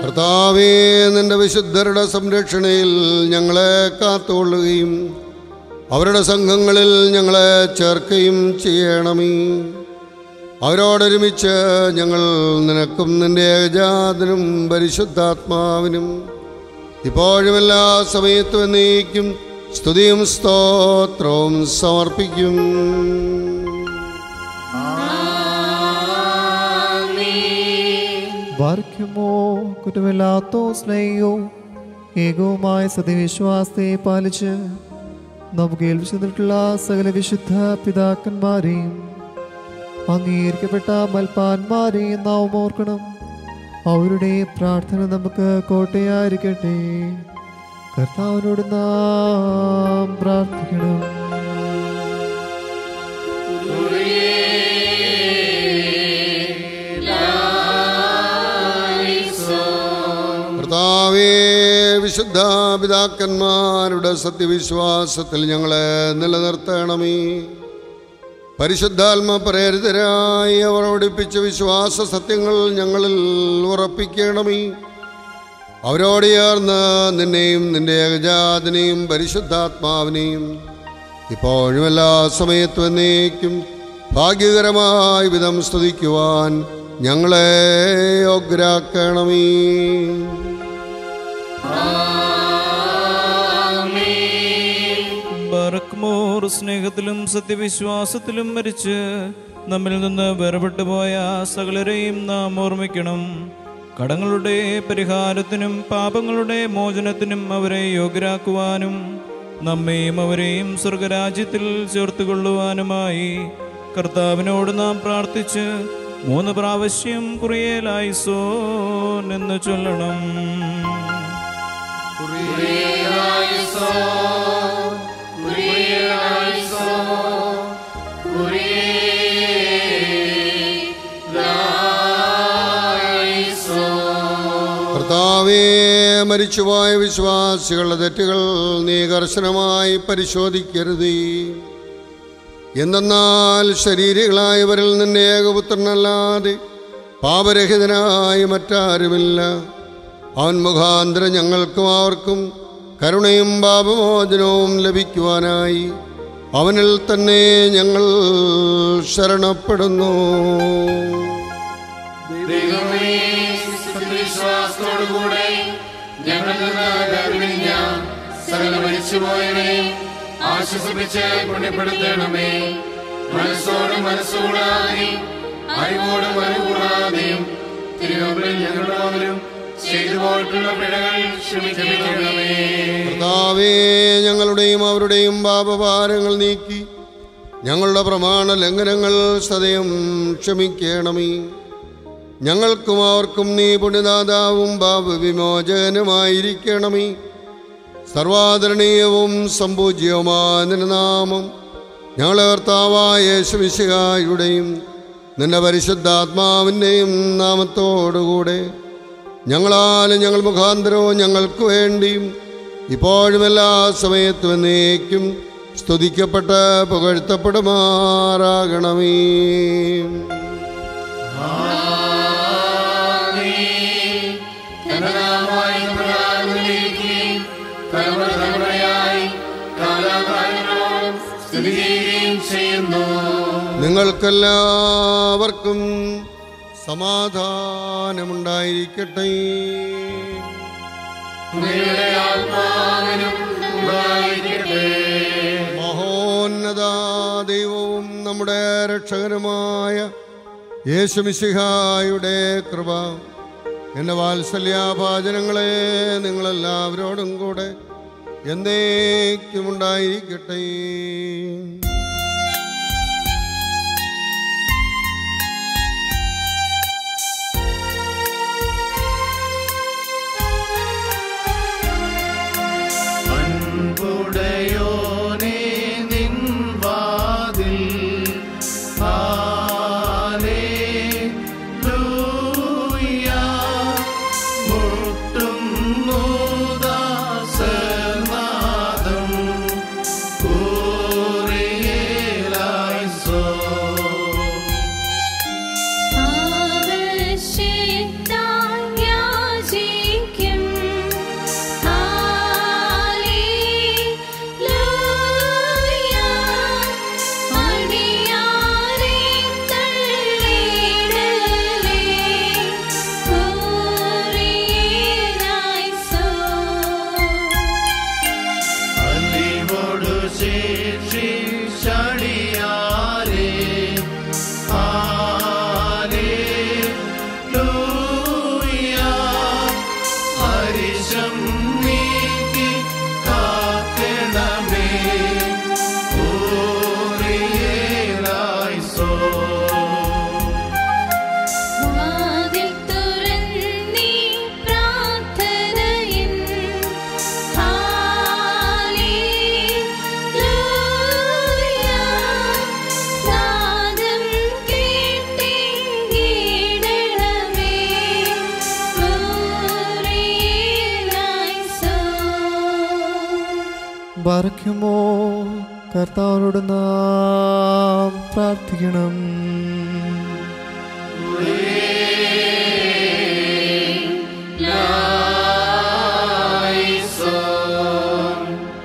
കർത്താവേ നിന്റെ വിശുദ്ധരുടെ സംരക്ഷണയിൽ ഞങ്ങളെ കാത്തുകൊള്ളുകയും അവരുടെ സംഘങ്ങളിൽ ഞങ്ങളെ ചേർക്കുകയും ചെയ്യണമേ. അവരോടൊരുമിച്ച് ഞങ്ങൾ നിനക്കും നിന്റെ ഏകജാതനും പരിശുദ്ധാത്മാവിനും ഇപ്പോഴും എല്ലാ സമയത്തും എന്നേക്കും സ്തുതിയും സ്തോത്രവും സമർപ്പിക്കും. വാർക്കുമോ കുറ്റമില്ലാത്തോ സ്നേഹയോ ഏകവുമായ സതിവിശ്വാസത്തെ പാലിച്ച് നമുക്ക് ഏൽപ്പിച്ചിട്ടുള്ള സകല വിശുദ്ധ പിതാക്കന്മാരെയും അംഗീകരിക്കപ്പെട്ട മൽപ്പാന്മാരെയും നാം ഓർക്കണം. അവരുടെ പ്രാർത്ഥന നമുക്ക് കോട്ടയായിരിക്കട്ടെ. കർത്താവിനോട് നാം പ്രാർത്ഥിക്കണം. കർത്താവേ വിശുദ്ധ പിതാക്കന്മാരുടെ സത്യവിശ്വാസത്തിൽ ഞങ്ങളെ നിലനിർത്തണമേ. പരിശുദ്ധാത്മ പ്രേരിതരായി അവർ ഓടിപ്പിച്ച വിശ്വാസ സത്യങ്ങൾ ഞങ്ങളിൽ ഉറപ്പിക്കണമേ. അവരോട് ചേർന്ന് നിന്നെയും നിന്റെ ഏകജാതിനെയും പരിശുദ്ധാത്മാവിനെയും ഇപ്പോഴും എല്ലാ സമയത്തും എന്നേക്കും ഭാഗ്യകരമായി വിധം സ്തുതിക്കുവാൻ ഞങ്ങളെ യോഗ്യരാക്കണമേ. ബറക്മോർ സ്നേഹത്തിലും സത്യവിശ്വാസത്തിലും മരിച്ച് നമ്മിൽ നിന്ന് വേർപെട്ടു പോയ സകലരെയും നാം ഓർമ്മിക്കണം. കടങ്ങളുടെ പരിഹാരത്തിനും പാപങ്ങളുടെ മോചനത്തിനും അവരെ യോഗ്യരാക്കുവാനും നമ്മെയും അവരെയും സ്വർഗരാജ്യത്തിൽ ചേർത്തുകൊള്ളുവാനുമായി കർത്താവിനോട് നാം പ്രാർത്ഥിച്ച് മൂന്ന് പ്രാവശ്യം കുറിയേലായിസോ എന്ന് ചൊല്ലണം. മരിച്ചുപോയ വിശ്വാസികളുടെ തെറ്റുകൾ നീ കർശനമായി പരിശോധിക്കരുത്. എന്തെന്നാൽ ശരീരങ്ങളായവരിൽ നിന്നെ ഏകപുത്രനല്ലാതെ പാപരഹിതനായി മറ്റാരുമില്ല. അവൻ മുഖാന്തരം ഞങ്ങൾക്കും അവർക്കും കരുണയും പാപമോചനവും ലഭിക്കുവാനായി അവനിൽ തന്നെ ഞങ്ങൾ ശരണപ്പെടുന്നു. ആശ്വസിപ്പിച്ച് പുണ്യപ്പെടുത്തണമേ. മനസ്സോട് കർത്താവേ ഞങ്ങളുടെയും അവരുടെയും പാപഭാരങ്ങൾ നീക്കി ഞങ്ങളുടെ പ്രമാണ ലംഘനങ്ങൾ സദയം ക്ഷമിക്കണമേ. ഞങ്ങൾക്കും അവർക്കും നീ പുണ്യദാതാവും പാപവിമോചനമായിരിക്കണമേ സർവാദരണീയവും സമ്പൂജ്യവുമായ നാമം ഞങ്ങളെ കർത്താവായ യേശുമിശിഹായുടെയും നിന്റെ പരിശുദ്ധാത്മാവിന്റെയും നാമത്തോടുകൂടെ ഞങ്ങളാലും ഞങ്ങൾ മുഖാന്തരവും ഞങ്ങൾക്ക് വേണ്ടിയും ഇപ്പോഴും എല്ലാ സമയത്തും എന്നേക്കും സ്തുതിക്കപ്പെട്ട് പുകഴ്ത്തപ്പെടുമാറാകണമേ. നിങ്ങൾക്കെല്ലാവർക്കും സമാധാനമുണ്ടായിരിക്കട്ടെ. മഹോന്നത ദൈവവും നമ്മുടെ രക്ഷകനുമായ യേശുമിശിഹായുടെ കൃപ എന്റെ വാത്സല്യാഭാചനങ്ങളെ നിങ്ങളെല്ലാവരോടും കൂടെ എന്നേക്കും ബാറയ്ക്കുമോ കർത്താവിനോട് നാം പ്രാർത്ഥിക്കണം.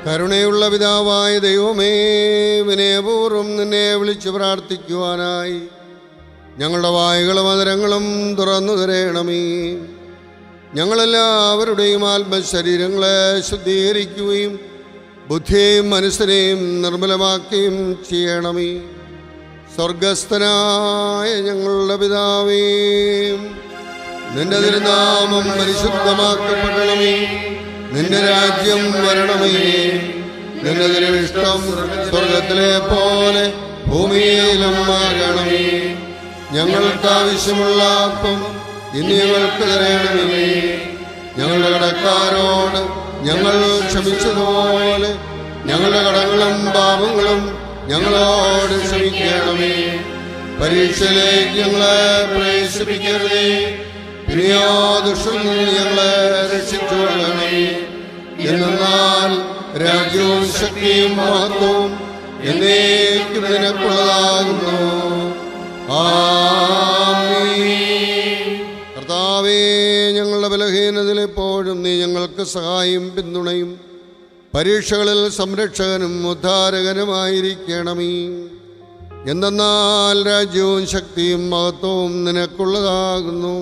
കരുണയുള്ള പിതാവായ ദൈവമേ വിനയപൂർവം നിന്നെ വിളിച്ചു പ്രാർത്ഥിക്കുവാനായി ഞങ്ങളുടെ വായുകളും അതരങ്ങളും തുറന്നു തരേണമേ. ഞങ്ങളെല്ലാവരുടെയും ആത്മശരീരങ്ങളെ ശുദ്ധീകരിക്കുകയും ബുദ്ധിയെയും മനസ്സിനെയും നിർമ്മലമാക്കുകയും ചെയ്യണമേ. സ്വർഗസ്ഥനായ ഞങ്ങളുടെ പിതാവേ നിന്റെ തിരുനാമം പരിശുദ്ധമാക്കപ്പെടണമേ. നിന്റെ രാജ്യം വരണമേ. നിന്റെ തിരുവിഷ്ടം സ്വർഗത്തിലെ പോലെ ഭൂമിയിലും ആകണമേ ഞങ്ങൾക്ക് ആവശ്യമുള്ള അപ്പം ഇനി ഞങ്ങൾക്ക് തരണമേ. ഞങ്ങളുടെ കടക്കാരോട് ഞങ്ങൾ ക്ഷമിച്ചതുപോലെ ഞങ്ങളുടെ കടങ്ങളും പാപങ്ങളും ഞങ്ങളോട് ക്ഷമിക്കണമേ. പരീക്ഷയിലേക്ക് ഞങ്ങളെ പ്രവേശിപ്പിക്കരുതേ. ദുഷ്ടനിൽ ഞങ്ങളെ രക്ഷിച്ചുകൊള്ളണമേ എന്നാൽ രാജ്യവും ശക്തിയും മഹത്വവും എന്നേക്കും നിനക്കുള്ളതാകുന്നു. ആമീൻ. ഞങ്ങൾക്ക് സഹായം പിന്തുണയും പരീക്ഷകളിൽ സംരക്ഷകനും ഉദ്ധാരകനുമായിരിക്കണമേ. എന്തെന്നാൽ രാജ്യവും ശക്തിയും മഹത്വവും നിനക്കുള്ളതാകുന്നു.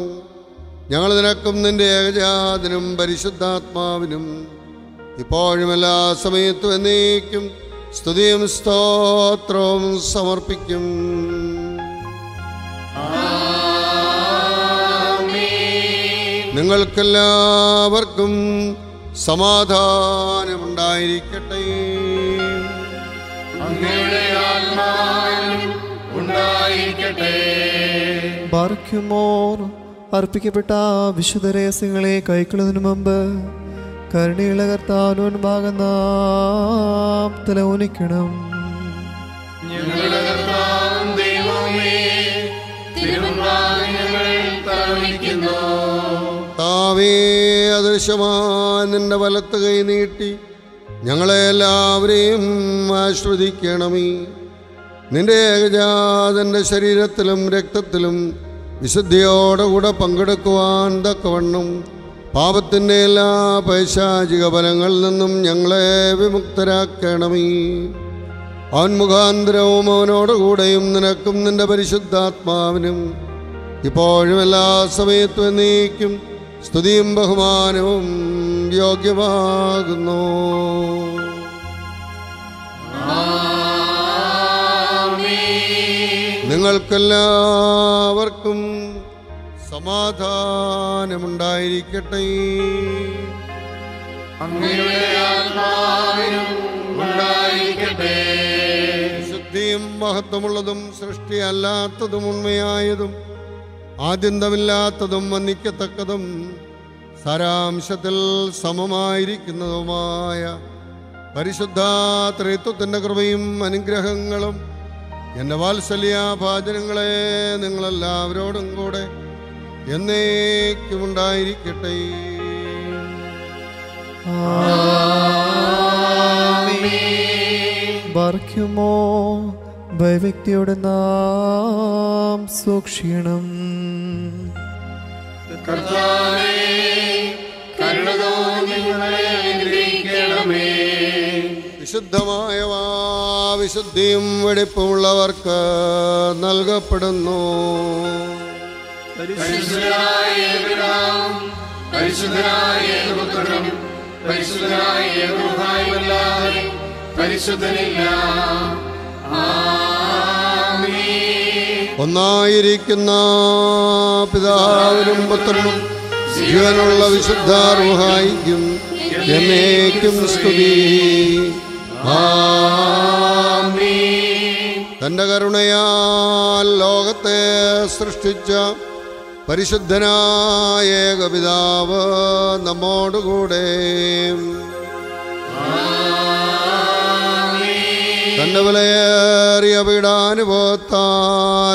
ഞങ്ങൾ നിനക്കും നിന്റെ ഏകജാതിനും പരിശുദ്ധാത്മാവിനും ഇപ്പോഴും എല്ലാ സമയത്തും എന്നേക്കും സ്തുതിയും സ്തോത്രവും സമർപ്പിക്കും. നിങ്ങൾക്കെല്ലാവർക്കും സമാധാനമുണ്ടായിരിക്കട്ടെ. ബാർക്കുമോർ അർപ്പിക്കപ്പെട്ട വിശുദ്ധ രഹസ്യങ്ങളെ കൈക്കൊള്ളുന്നതിനു മുമ്പ് കരുണയുള്ള കർത്താവിന് ഭാഗം നാം തലവുനിക്കണം ഞങ്ങളുടെ താവേ അദൃശ്യമായ നിന്റെ വലത്ത് കൈ നീട്ടി ഞങ്ങളെ എല്ലാവരെയും ആശ്വദിക്കണമേ നിന്റെ ഏകജാതന്റെ ശരീരത്തിലും രക്തത്തിലും വിശുദ്ധിയോടുകൂടെ പങ്കെടുക്കുവാൻ തക്കവണ്ണം പാപത്തിന്റെ എല്ലാ പൈശാചിക ഫലങ്ങളിൽ നിന്നും ഞങ്ങളെ വിമുക്തരാക്കണമേ. അവൻ മുഖാന്തരവും അവനോടുകൂടെയും നിനക്കും നിന്റെ പരിശുദ്ധാത്മാവിനും ഇപ്പോഴും എല്ലാ സമയത്തും എന്നേക്കും സ്തുതിയും ബഹുമാനവും യോഗ്യമാകുന്നു. നിങ്ങൾക്കെല്ലാവർക്കും സമാധാനമുണ്ടായിരിക്കട്ടെ. അങ്ങയുടെ ആത്മാവിനും ഉണ്ടായിരിക്കട്ടെ. ശുദ്ധിയും മഹത്വമുള്ളതും സൃഷ്ടിയല്ലാത്തതും ഉണ്മയായതും ആദ്യന്തമില്ലാത്തതും വന്നിക്കത്തക്കതും സാരാംശത്തിൽ സമമായിരിക്കുന്നതുമായ പരിശുദ്ധ ത്രിത്വത്തിന്റെ കൃപയും അനുഗ്രഹങ്ങളും എന്റെ വാത്സല്യാഭാചനങ്ങളെ നിങ്ങളെല്ലാവരോടും കൂടെ എന്നേക്കും ഉണ്ടായിരിക്കട്ടെ ഭയഭക്തിയോടെ നാം സൂക്ഷിക്കണം. വിശുദ്ധമായ വിശുദ്ധിയും വെടിപ്പുമുള്ളവർക്ക് നൽകപ്പെടുന്നു. പരിശുദ്ധനായ ഏകനാം പരിശുദ്ധനായ പരിശുദ്ധനില്ല. ഒന്നായിരിക്കുന്ന പിതാവിനും പുത്രനും ജീവനുള്ള വിശുദ്ധാർഹായിക്കും എന്നേക്കും സ്തുതി. തന്റെ തന്റെ കരുണയാൽ ലോകത്തെ സൃഷ്ടിച്ച പരിശുദ്ധനായ ഏകപിതാവ് നമ്മോടുകൂടെ. തന്റെ വിലയേറിയ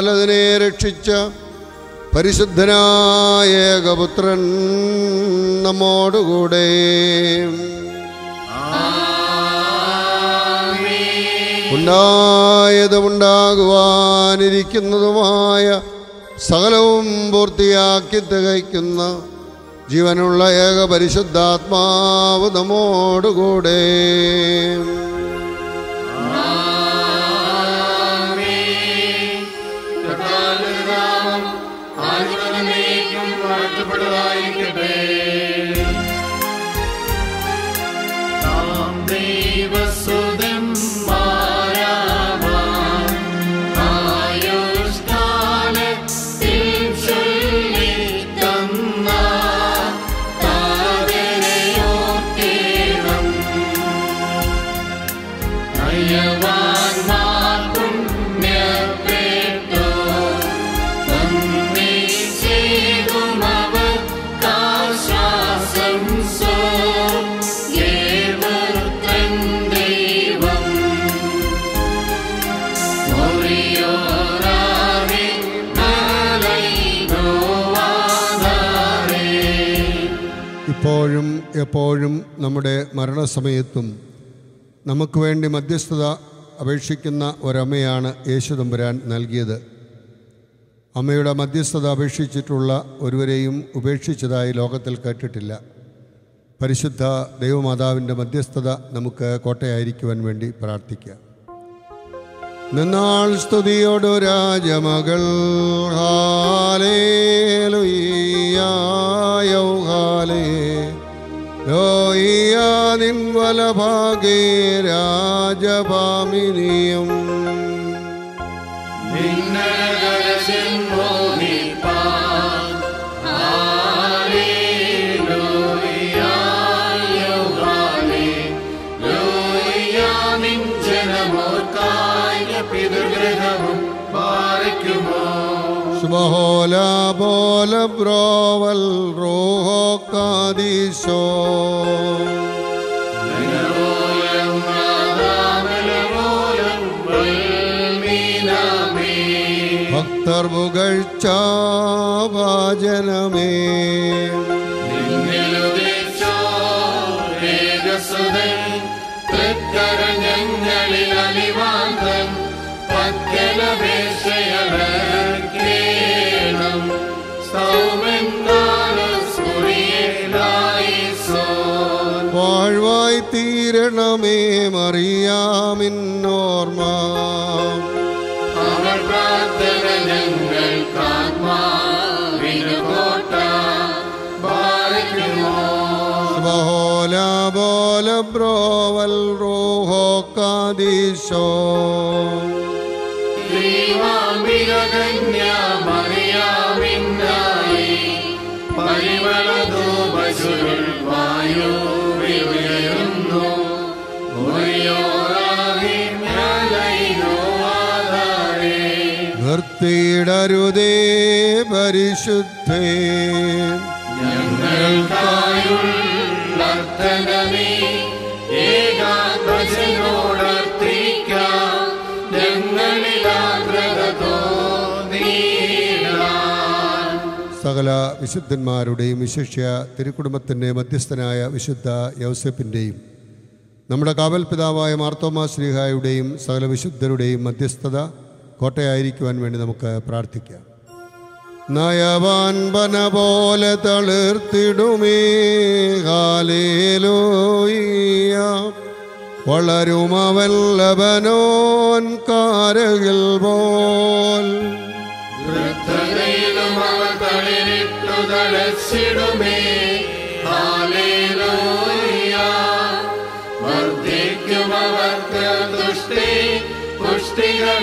അതിനെ രക്ഷിച്ച പരിശുദ്ധനായ ഏകപുത്രൻ നമ്മോടുകൂടെ. ഉണ്ടായതുമുണ്ടാകുവാനിരിക്കുന്നതുമായ സകലവും പൂർത്തിയാക്കി തികയ്ക്കുന്ന ജീവനുള്ള ഏക പരിശുദ്ധാത്മാവ് നമ്മോടുകൂടെ. എപ്പോഴും നമ്മുടെ മരണസമയത്തും നമുക്ക് വേണ്ടി മധ്യസ്ഥത അപേക്ഷിക്കുന്ന ഒരമ്മയാണ് യേശുദമ്പുരാൻ നൽകിയത്. അമ്മയുടെ മധ്യസ്ഥത അപേക്ഷിച്ചിട്ടുള്ള ഒരുവരെയും ഉപേക്ഷിച്ചതായി ലോകത്തിൽ കേട്ടിട്ടില്ല. പരിശുദ്ധ ദൈവമാതാവിന്റെ മധ്യസ്ഥത നമുക്ക് കോട്ടയായിരിക്കുവാൻ വേണ്ടി പ്രാർത്ഥിക്കാം. നിന്നാൾ സ്തുതിയോടു രാജമകൾ ഹാലേ ലുയ്യായോ നിൻ ोय्यानिं वलभागे राजपामिरियम् സുബഹോല പോല ബ്രോവൽ റോഹോ കാദീശോ ഭക്തർ പുകഴ്ച വാചനമേ തീരണമേ മറിയാമിന്നോർമ്മ. അവൾ പ്രാർത്ഥന ഞങ്ങൾക്കാത്മാവിന് കോട്ട ബാധിക്കുമോ ബഹോല ബോല ബ്രോവൽ റോഹോ കാദീശോ നിർത്തിയിടരുതേ പരിശുദ്ധേ. സകല വിശുദ്ധന്മാരുടെയും വിശിഷ്യ തിരുക്കുടുംബത്തിന്റെ മധ്യസ്ഥനായ വിശുദ്ധ യൗസഫിന്റെയും നമ്മുടെ കാവൽ പിതാവായ മാർത്തോമാ ശ്രീഹായുടെയും സകല വിശുദ്ധരുടെയും മധ്യസ്ഥത കോട്ടയായിരിക്കുവാൻ വേണ്ടി നമുക്ക് പ്രാർത്ഥിക്കാം. നയവാൻ പന പോലെ തളിർത്തിടുമേ. കാലേലോയ കാരകിൽ പോൽ. തളച്ചിടുമേ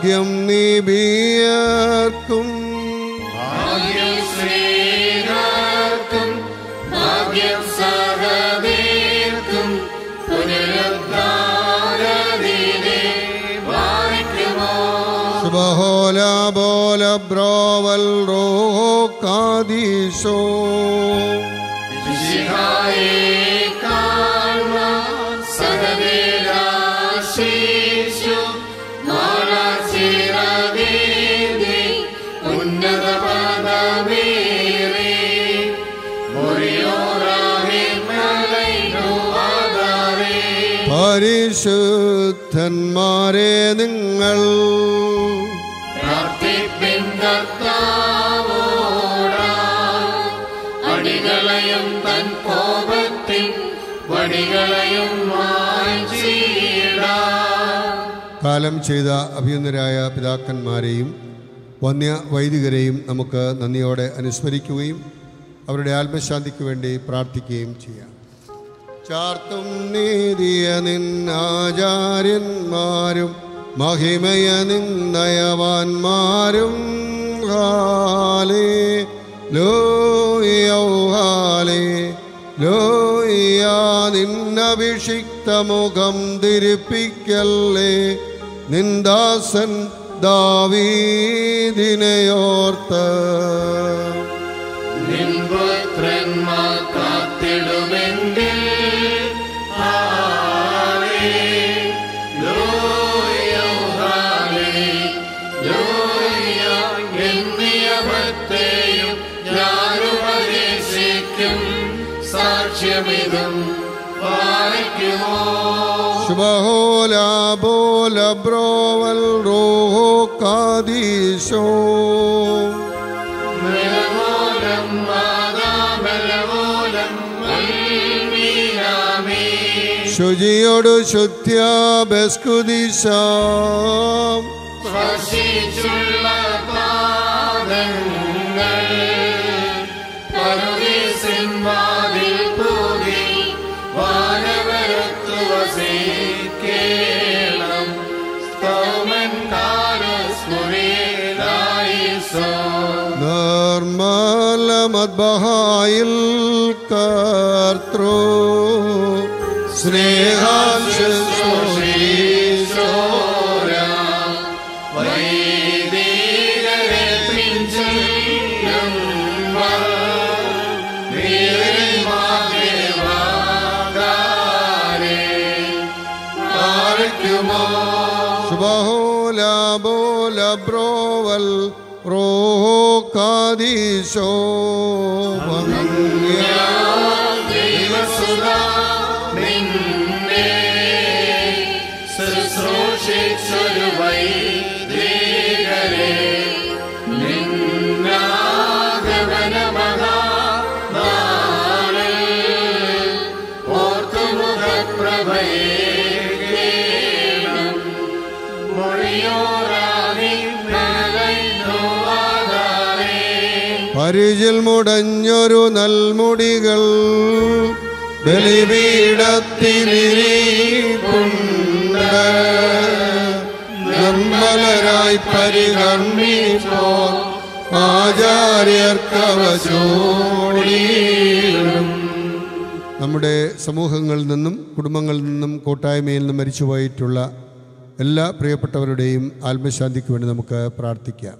ഭാഗ്യം നീ ബിയർക്കും ഭാഗ്യം ശ്രീകാർക്കും ഭാഗ്യം സഹതീർക്കും. പുനരുദ്ധാരതിനെ വായിക്കുമോ ശുഭഹോല ബോല ബ്രോവൽ റോഹോ കാദീശോ ശിഹായെ പരിശുദ്ധന്മാരെ നിങ്ങൾ. പ്രാർത്ഥിപ്പിൻ കർത്താവോടാ അടികളെയും തൻ കോപത്തിൻ വടികളെയും കാലം ചെയ്ത അഭിയുന്നരായ പിതാക്കന്മാരെയും വന്യ വൈദികരെയും നമുക്ക് നന്ദിയോടെ അനുസ്മരിക്കുകയും അവരുടെ ആത്മശാന്തിക്ക് വേണ്ടി പ്രാർത്ഥിക്കുകയും ചെയ്യാം. ചാർത്തും നീതിയ നിന്നാചാര്യന്മാരും മഹിമയ നിന്നയവാന്മാരും ഹാലേ ലോയൗ ലോയാ ലോയ നിന്നഭിഷിക്ത മുഖം തിരിപ്പിക്കല്ലേ നിന്ദാസൻ ദാവീദിനെയോർത്ത് നിൻപുത്രന്മാർ കാത്തിടുമെങ്കിൽ ബ്രോവൽ റോഹോ കാദീശോ. ശുചിയോടു ശുദ്ധ്യ ബസ്കുദിശാം സ്പർശിച്ചുള്ള പാദങ്ങൾ മദ്ബഹായിൽ കർത്തൃ സ്നേഹാംശോഷീശോര വൈദികരെ പിഞ്ചെല്ലും വീരന്മാരെ പാലിക്കുമോ ശുഭഹോല ബോല ബ്രോവൽ റോഹോ കാദീശോ വന്യ പരിചിൽ മുടഞ്ഞൊരു നൽമുടികൾ ബലിപീഠത്തിലിരിപ്പുണ്ട് നിർമ്മലരായി നമ്മുടെ സമൂഹങ്ങളിൽ നിന്നും കുടുംബങ്ങളിൽ നിന്നും കൂട്ടായ്മയിൽ നിന്നും മരിച്ചുപോയിട്ടുള്ള എല്ലാ പ്രിയപ്പെട്ടവരുടെയും ആത്മശാന്തിക്ക് വേണ്ടി നമുക്ക് പ്രാർത്ഥിക്കാം.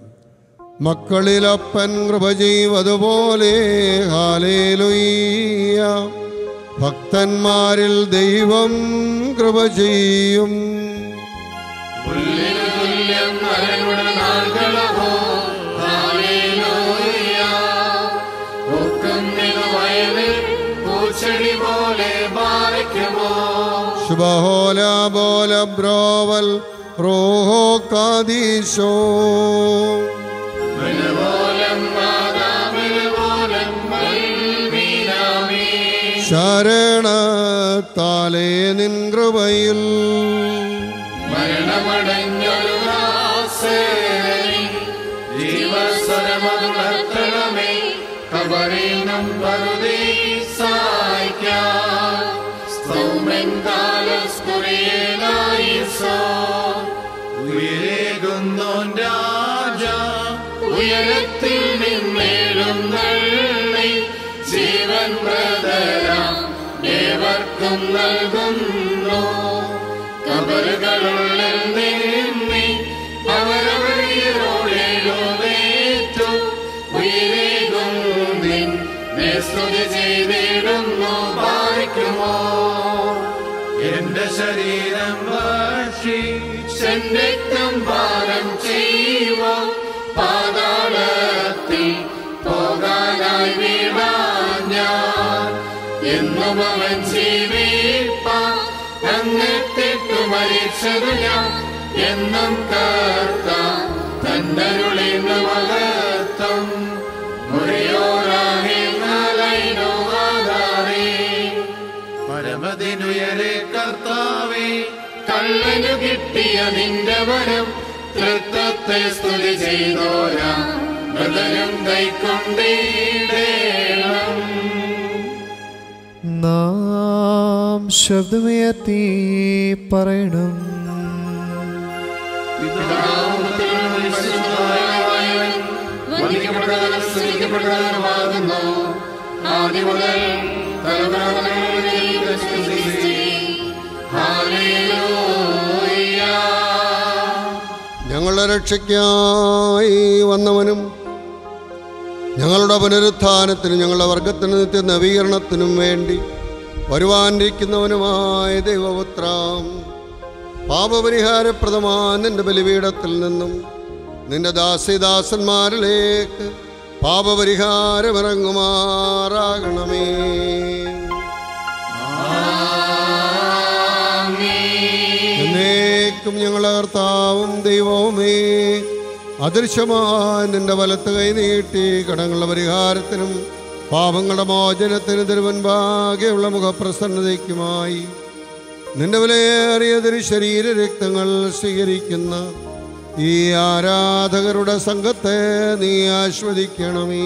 മക്കളിലപ്പൻ കൃപ ചെയ്വതുപോലെ ഹാലേലുയ്യ. ഭക്തന്മാരിൽ ദൈവം കൃപ ചെയ്യും. ശുഭോല ശുഭഹോല ബോല ബ്രോവൽ റോഹോ കാദീശോ. ശരണത്താലേ നിൻ കൃപയിൽ ഏവർക്കും നൽകുന്നു കബറുകളുള്ളിൽ നിന്നി അവരവഴിയോടെഴുന്നേറ്റു ഉയരേകും ചെയ്തിടുന്നു. പാലിക്കുമോ എന്റെ ശരീരം ഭക്ഷിച്ചൻ രക്തം ജീവിപ്പാൻ അങ്ങെത്തിട്ടു മരിച്ചതു ഞാൻ എന്നും കർത്ത. തന്നരുളിന് മഹത്വം മുറിയോറാഹി നാലൈനോ പരമതിനുയരെ കർത്താവേ കള്ളനു കിട്ടിയ നിന്റെ വരം തൃത്വത്തെ സ്തുതി ചെയ്തോരാ. മൃതനും കൈക്കൊണ്ടേടേണം നാം ശബ്ദമുയർത്തി പറയണം. ഞങ്ങളുടെ രക്ഷയ്ക്കായി വന്നവനും ഞങ്ങളുടെ പുനരുത്ഥാനത്തിനും ഞങ്ങളുടെ വർഗത്തിന് നിത്യ നവീകരണത്തിനും വേണ്ടി വരുവാനിരിക്കുന്നവനുമായ ദൈവപുത്രാം പാപപരിഹാരപ്രദമായ നിന്റെ ബലിപീഠത്തിൽ നിന്നും. നിന്റെ ദാസിദാസന്മാരിലേക്ക് പാപപരിഹാരമിറങ്ങുമാറാകണമേ. എന്നേക്കും ഞങ്ങളുടെ കർത്താവും ദൈവവുമേ. അദൃശ്യമായ നിന്റെ വലത്ത് കൈ നീട്ടി കടങ്ങളുടെ പരിഹാരത്തിനും പാപങ്ങളുടെ മോചനത്തിന് തിരുവൻപാകെയുള്ള മുഖപ്രസന്നതയ്ക്കുമായി നിന്റെ വിലയേറിയ ശരീര രക്തങ്ങൾ സ്വീകരിക്കുന്ന ഈ ആരാധകരുടെ സംഘത്തെ നീ ആസ്വദിക്കണമേ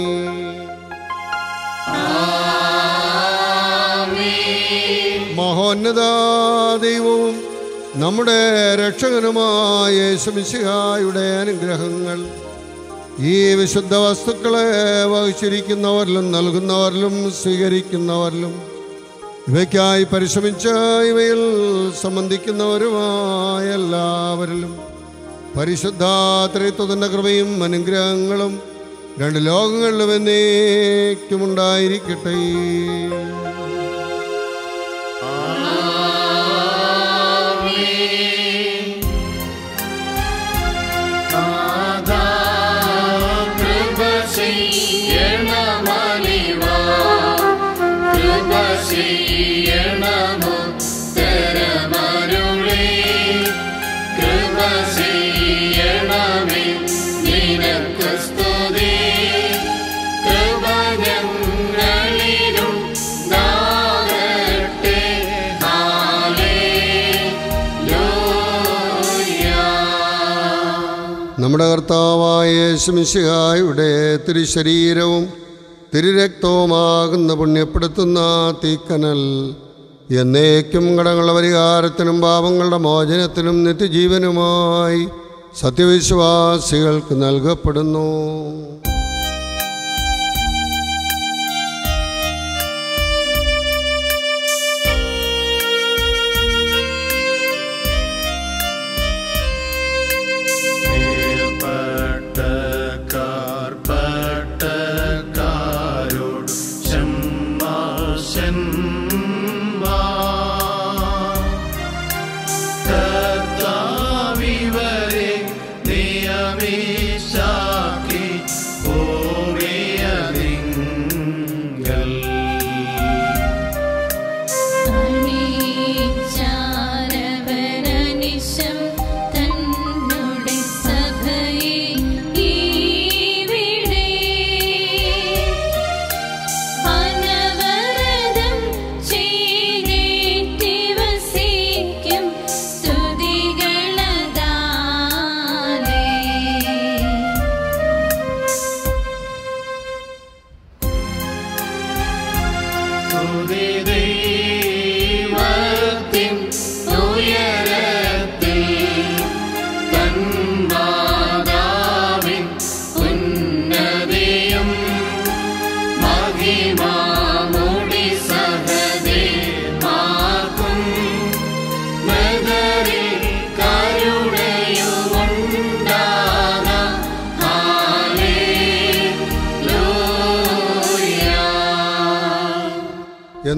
മഹോന്നത ദൈവവും നമ്മുടെ രക്ഷകനുമായ യേശുമിശിഹായുടെ അനുഗ്രഹങ്ങൾ ഈ വിശുദ്ധ വസ്തുക്കളെ വഹിച്ചിരിക്കുന്നവരിലും നൽകുന്നവരിലും സ്വീകരിക്കുന്നവരിലും ഇവയ്ക്കായി പരിശ്രമിച്ച ഇവയിൽ സംബന്ധിക്കുന്നവരുമായ എല്ലാവരിലും പരിശുദ്ധ ത്രിത്വത്തിന്റെ കൃപയും അനുഗ്രഹങ്ങളും രണ്ട് ലോകങ്ങളിലും എന്നേക്കും നമ്മുടെ കർത്താവായ യേശുമിശിഹായുടെ തിരുശരീരവും തിരുരക്തവുമാകുന്ന പുണ്യപ്പെടുത്തുന്ന തീക്കനൽ എന്നേക്കും കടങ്ങളുടെ പരിഹാരത്തിനും പാപങ്ങളുടെ മോചനത്തിനും നിത്യജീവനുമായി സത്യവിശ്വാസികൾക്ക് നൽകപ്പെടുന്നു.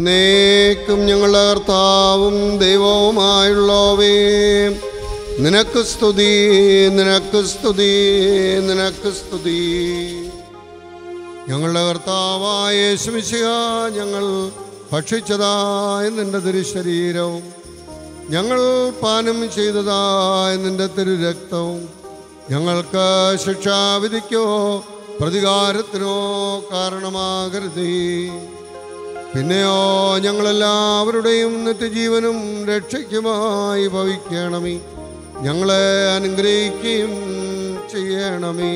എന്നേക്കും ഞങ്ങളുടെ കർത്താവും ദൈവവുമായുള്ളവേ. നിനക്ക് സ്തുതി നിനക്ക് സ്തുതി നിനക്ക് സ്തുതി. ഞങ്ങളുടെ കർത്താവായ യേശുമിശിഹ ഞങ്ങൾ ഭക്ഷിച്ചതായ നിന്റെ തിരുശരീരവും. ഞങ്ങൾ പാനം ചെയ്തതായ നിന്റെ തിരുരക്തവും. ഞങ്ങൾക്ക് ശിക്ഷാവിധിക്കോ പ്രതികാരത്തിനോ കാരണമാകരുതേ. പിന്നെയോ ഞങ്ങളെല്ലാവരുടെയും നിത്യജീവനും രക്ഷയ്ക്കുമായി ഭവിക്കണമേ. ഞങ്ങളെ അനുഗ്രഹിക്കുകയും ചെയ്യണമേ.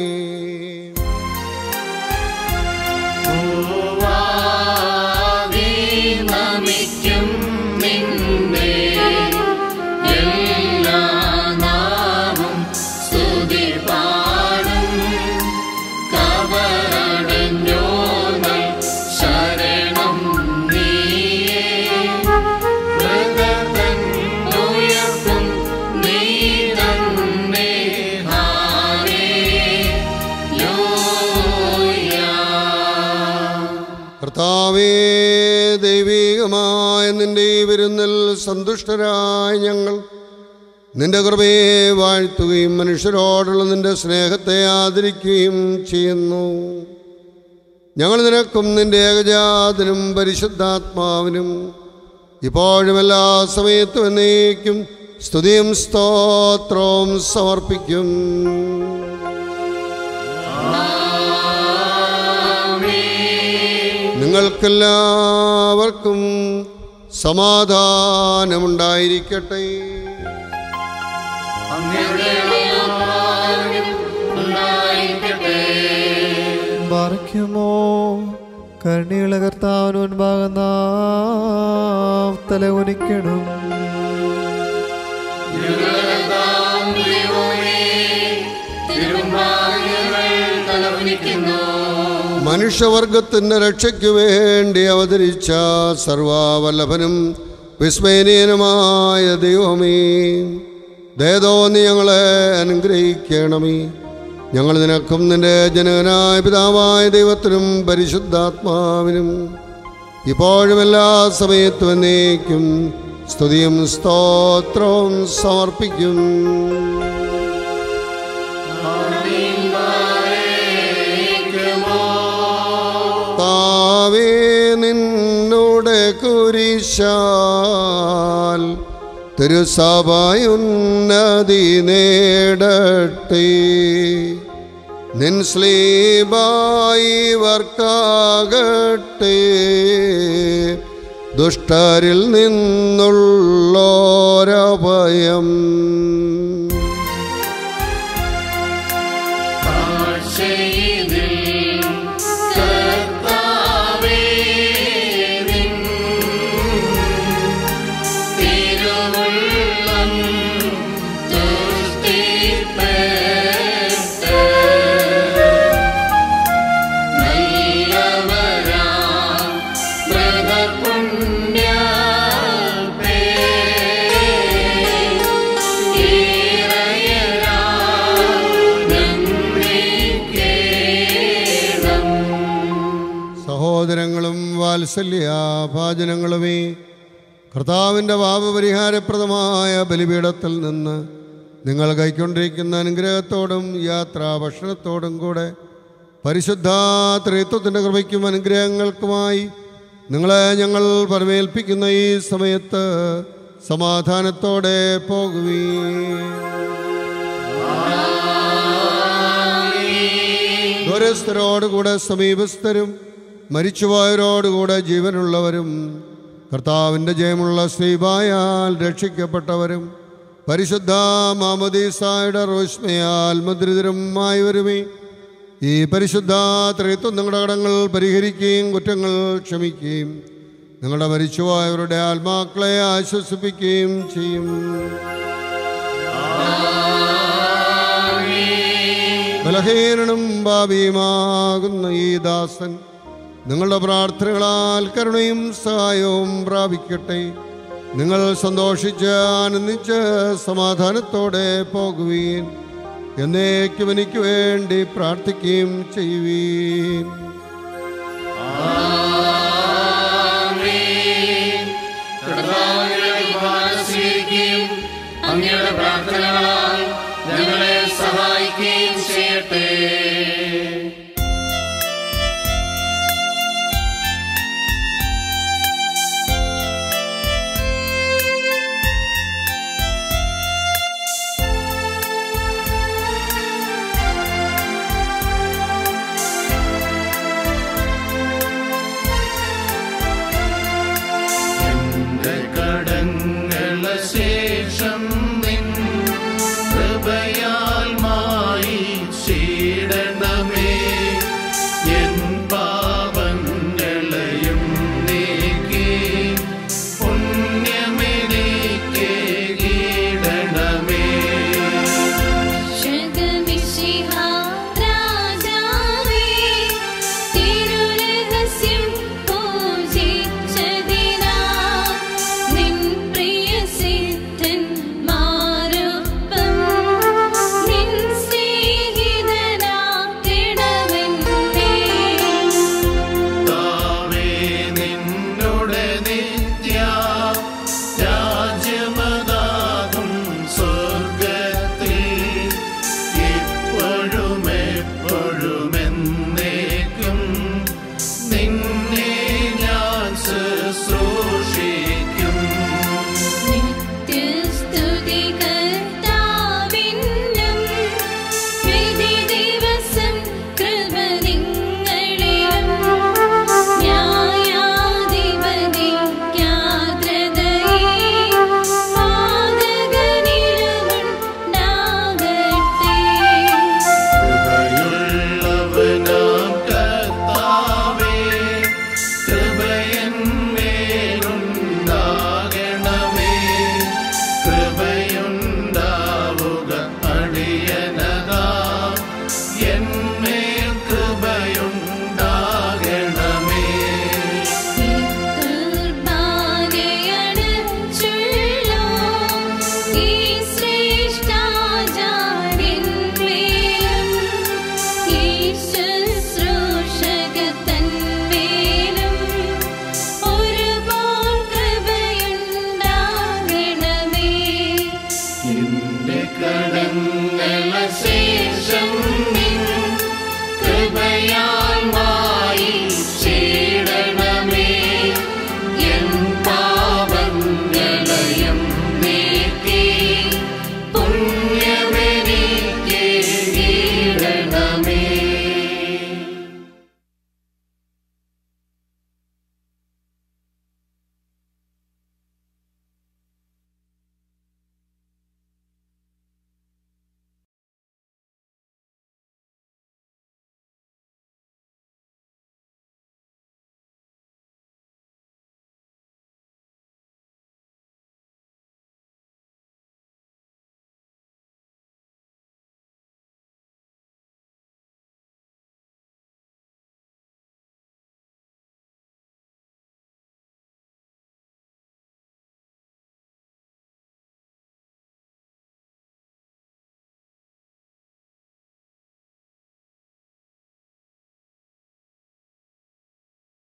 കർത്താവേ ദൈവികമായ നിന്റെ ഈ വിരുന്നിൽ സന്തുഷ്ടരായ ഞങ്ങൾ. നിന്റെ കൃപയെ വാഴ്ത്തുകയും മനുഷ്യരോടുള്ള നിന്റെ സ്നേഹത്തെ ആദരിക്കുകയും ചെയ്യുന്നു. ഞങ്ങൾ നിനക്കും നിന്റെ ഏകജാതനും പരിശുദ്ധാത്മാവിനും ഇപ്പോഴും എല്ലാ സമയത്തും എന്നേക്കും സ്തുതിയും സ്തോത്രവും സമർപ്പിക്കും. നിങ്ങൾക്കെല്ലാവർക്കും സമാധാനമുണ്ടായിരിക്കട്ടെ. ബാറയ്ക്കുമോ കരുണയുള്ള കർത്താവിന് ഭാഗം തലകുനിക്കണം. തലകുനിക്കണം മനുഷ്യവർഗത്തിന്റെ രക്ഷയ്ക്ക് വേണ്ടി അവതരിച്ച സർവാവല്ലഭനും വിസ്മയനീയനുമായ ദൈവമേ ദയതോന്നി ഞങ്ങളെ അനുഗ്രഹിക്കണമേ. ഞങ്ങൾ നിനക്കും നിന്റെ ജനകനായ പിതാവായ ദൈവത്തിനും പരിശുദ്ധാത്മാവിനും ഇപ്പോഴും എല്ലാ സമയത്തും എന്നേക്കും സ്തുതിയും സ്തോത്രവും സമർപ്പിക്കും. കുരിശാൽ തിരുസഭയുന്നതി നേടട്ടെ. നിൻ സ്ലീബായി വർക്കാകട്ടെ. ദുഷ്ടരിൽ നിന്നുള്ളോരഭയം. സഹോദരങ്ങളും വാത്സല്യാഭാജനങ്ങളുമേ കർത്താവിന്റെ പാപപരിഹാരപ്രദമായ ബലിപീഠത്തിൽ നിന്ന് നിങ്ങൾ കൈക്കൊണ്ടിരിക്കുന്ന അനുഗ്രഹത്തോടും യാത്രാ ഭക്ഷണത്തോടും കൂടെ പരിശുദ്ധ ത്രിത്വത്തിന്റെ കൃപയ്ക്കും അനുഗ്രഹങ്ങൾക്കുമായി നിങ്ങളെ ഞങ്ങൾ പരമേൽപ്പിക്കുന്ന ഈ സമയത്ത് സമാധാനത്തോടെ പോകുവീ ദൂരസ്ഥരോടുകൂടെ സമീപസ്ഥരും മരിച്ചുപോയവരോടുകൂടെ ജീവനുള്ളവരും കർത്താവിന്റെ ജയമുള്ള സ്ത്രീപായാൽ രക്ഷിക്കപ്പെട്ടവരും പരിശുദ്ധ മാമദീസായുടെ റോഷ്മയാൽ മുദ്രിതരുമായവരുമേ. ഈ പരിശുദ്ധ ത്രിത്വം നിങ്ങളുടെ കടങ്ങൾ പരിഹരിക്കുകയും കുറ്റങ്ങൾ ക്ഷമിക്കുകയും നിങ്ങളുടെ മരിച്ചുപോയവരുടെ ആത്മാക്കളെ ആശ്വസിപ്പിക്കുകയും ചെയ്യും. ബലഹീനനും ഭാവിയുമാകുന്ന ഈ ദാസൻ നിങ്ങളുടെ പ്രാർത്ഥനകളാൽ കരുണയും സഹായവും പ്രാപിക്കട്ടെ. നിങ്ങൾ സന്തോഷിച്ച് ആനന്ദിച്ച് സമാധാനത്തോടെ പോകുവീൻ. എന്നേക്കും എനിക്ക് വേണ്ടി പ്രാർത്ഥിക്കുകയും ചെയ്യുവീൻ. അങ്ങയുടെ പ്രാർത്ഥനകളാൽ ഞങ്ങളെ സഹായിക്കുകയും ചെയ്യട്ടെ.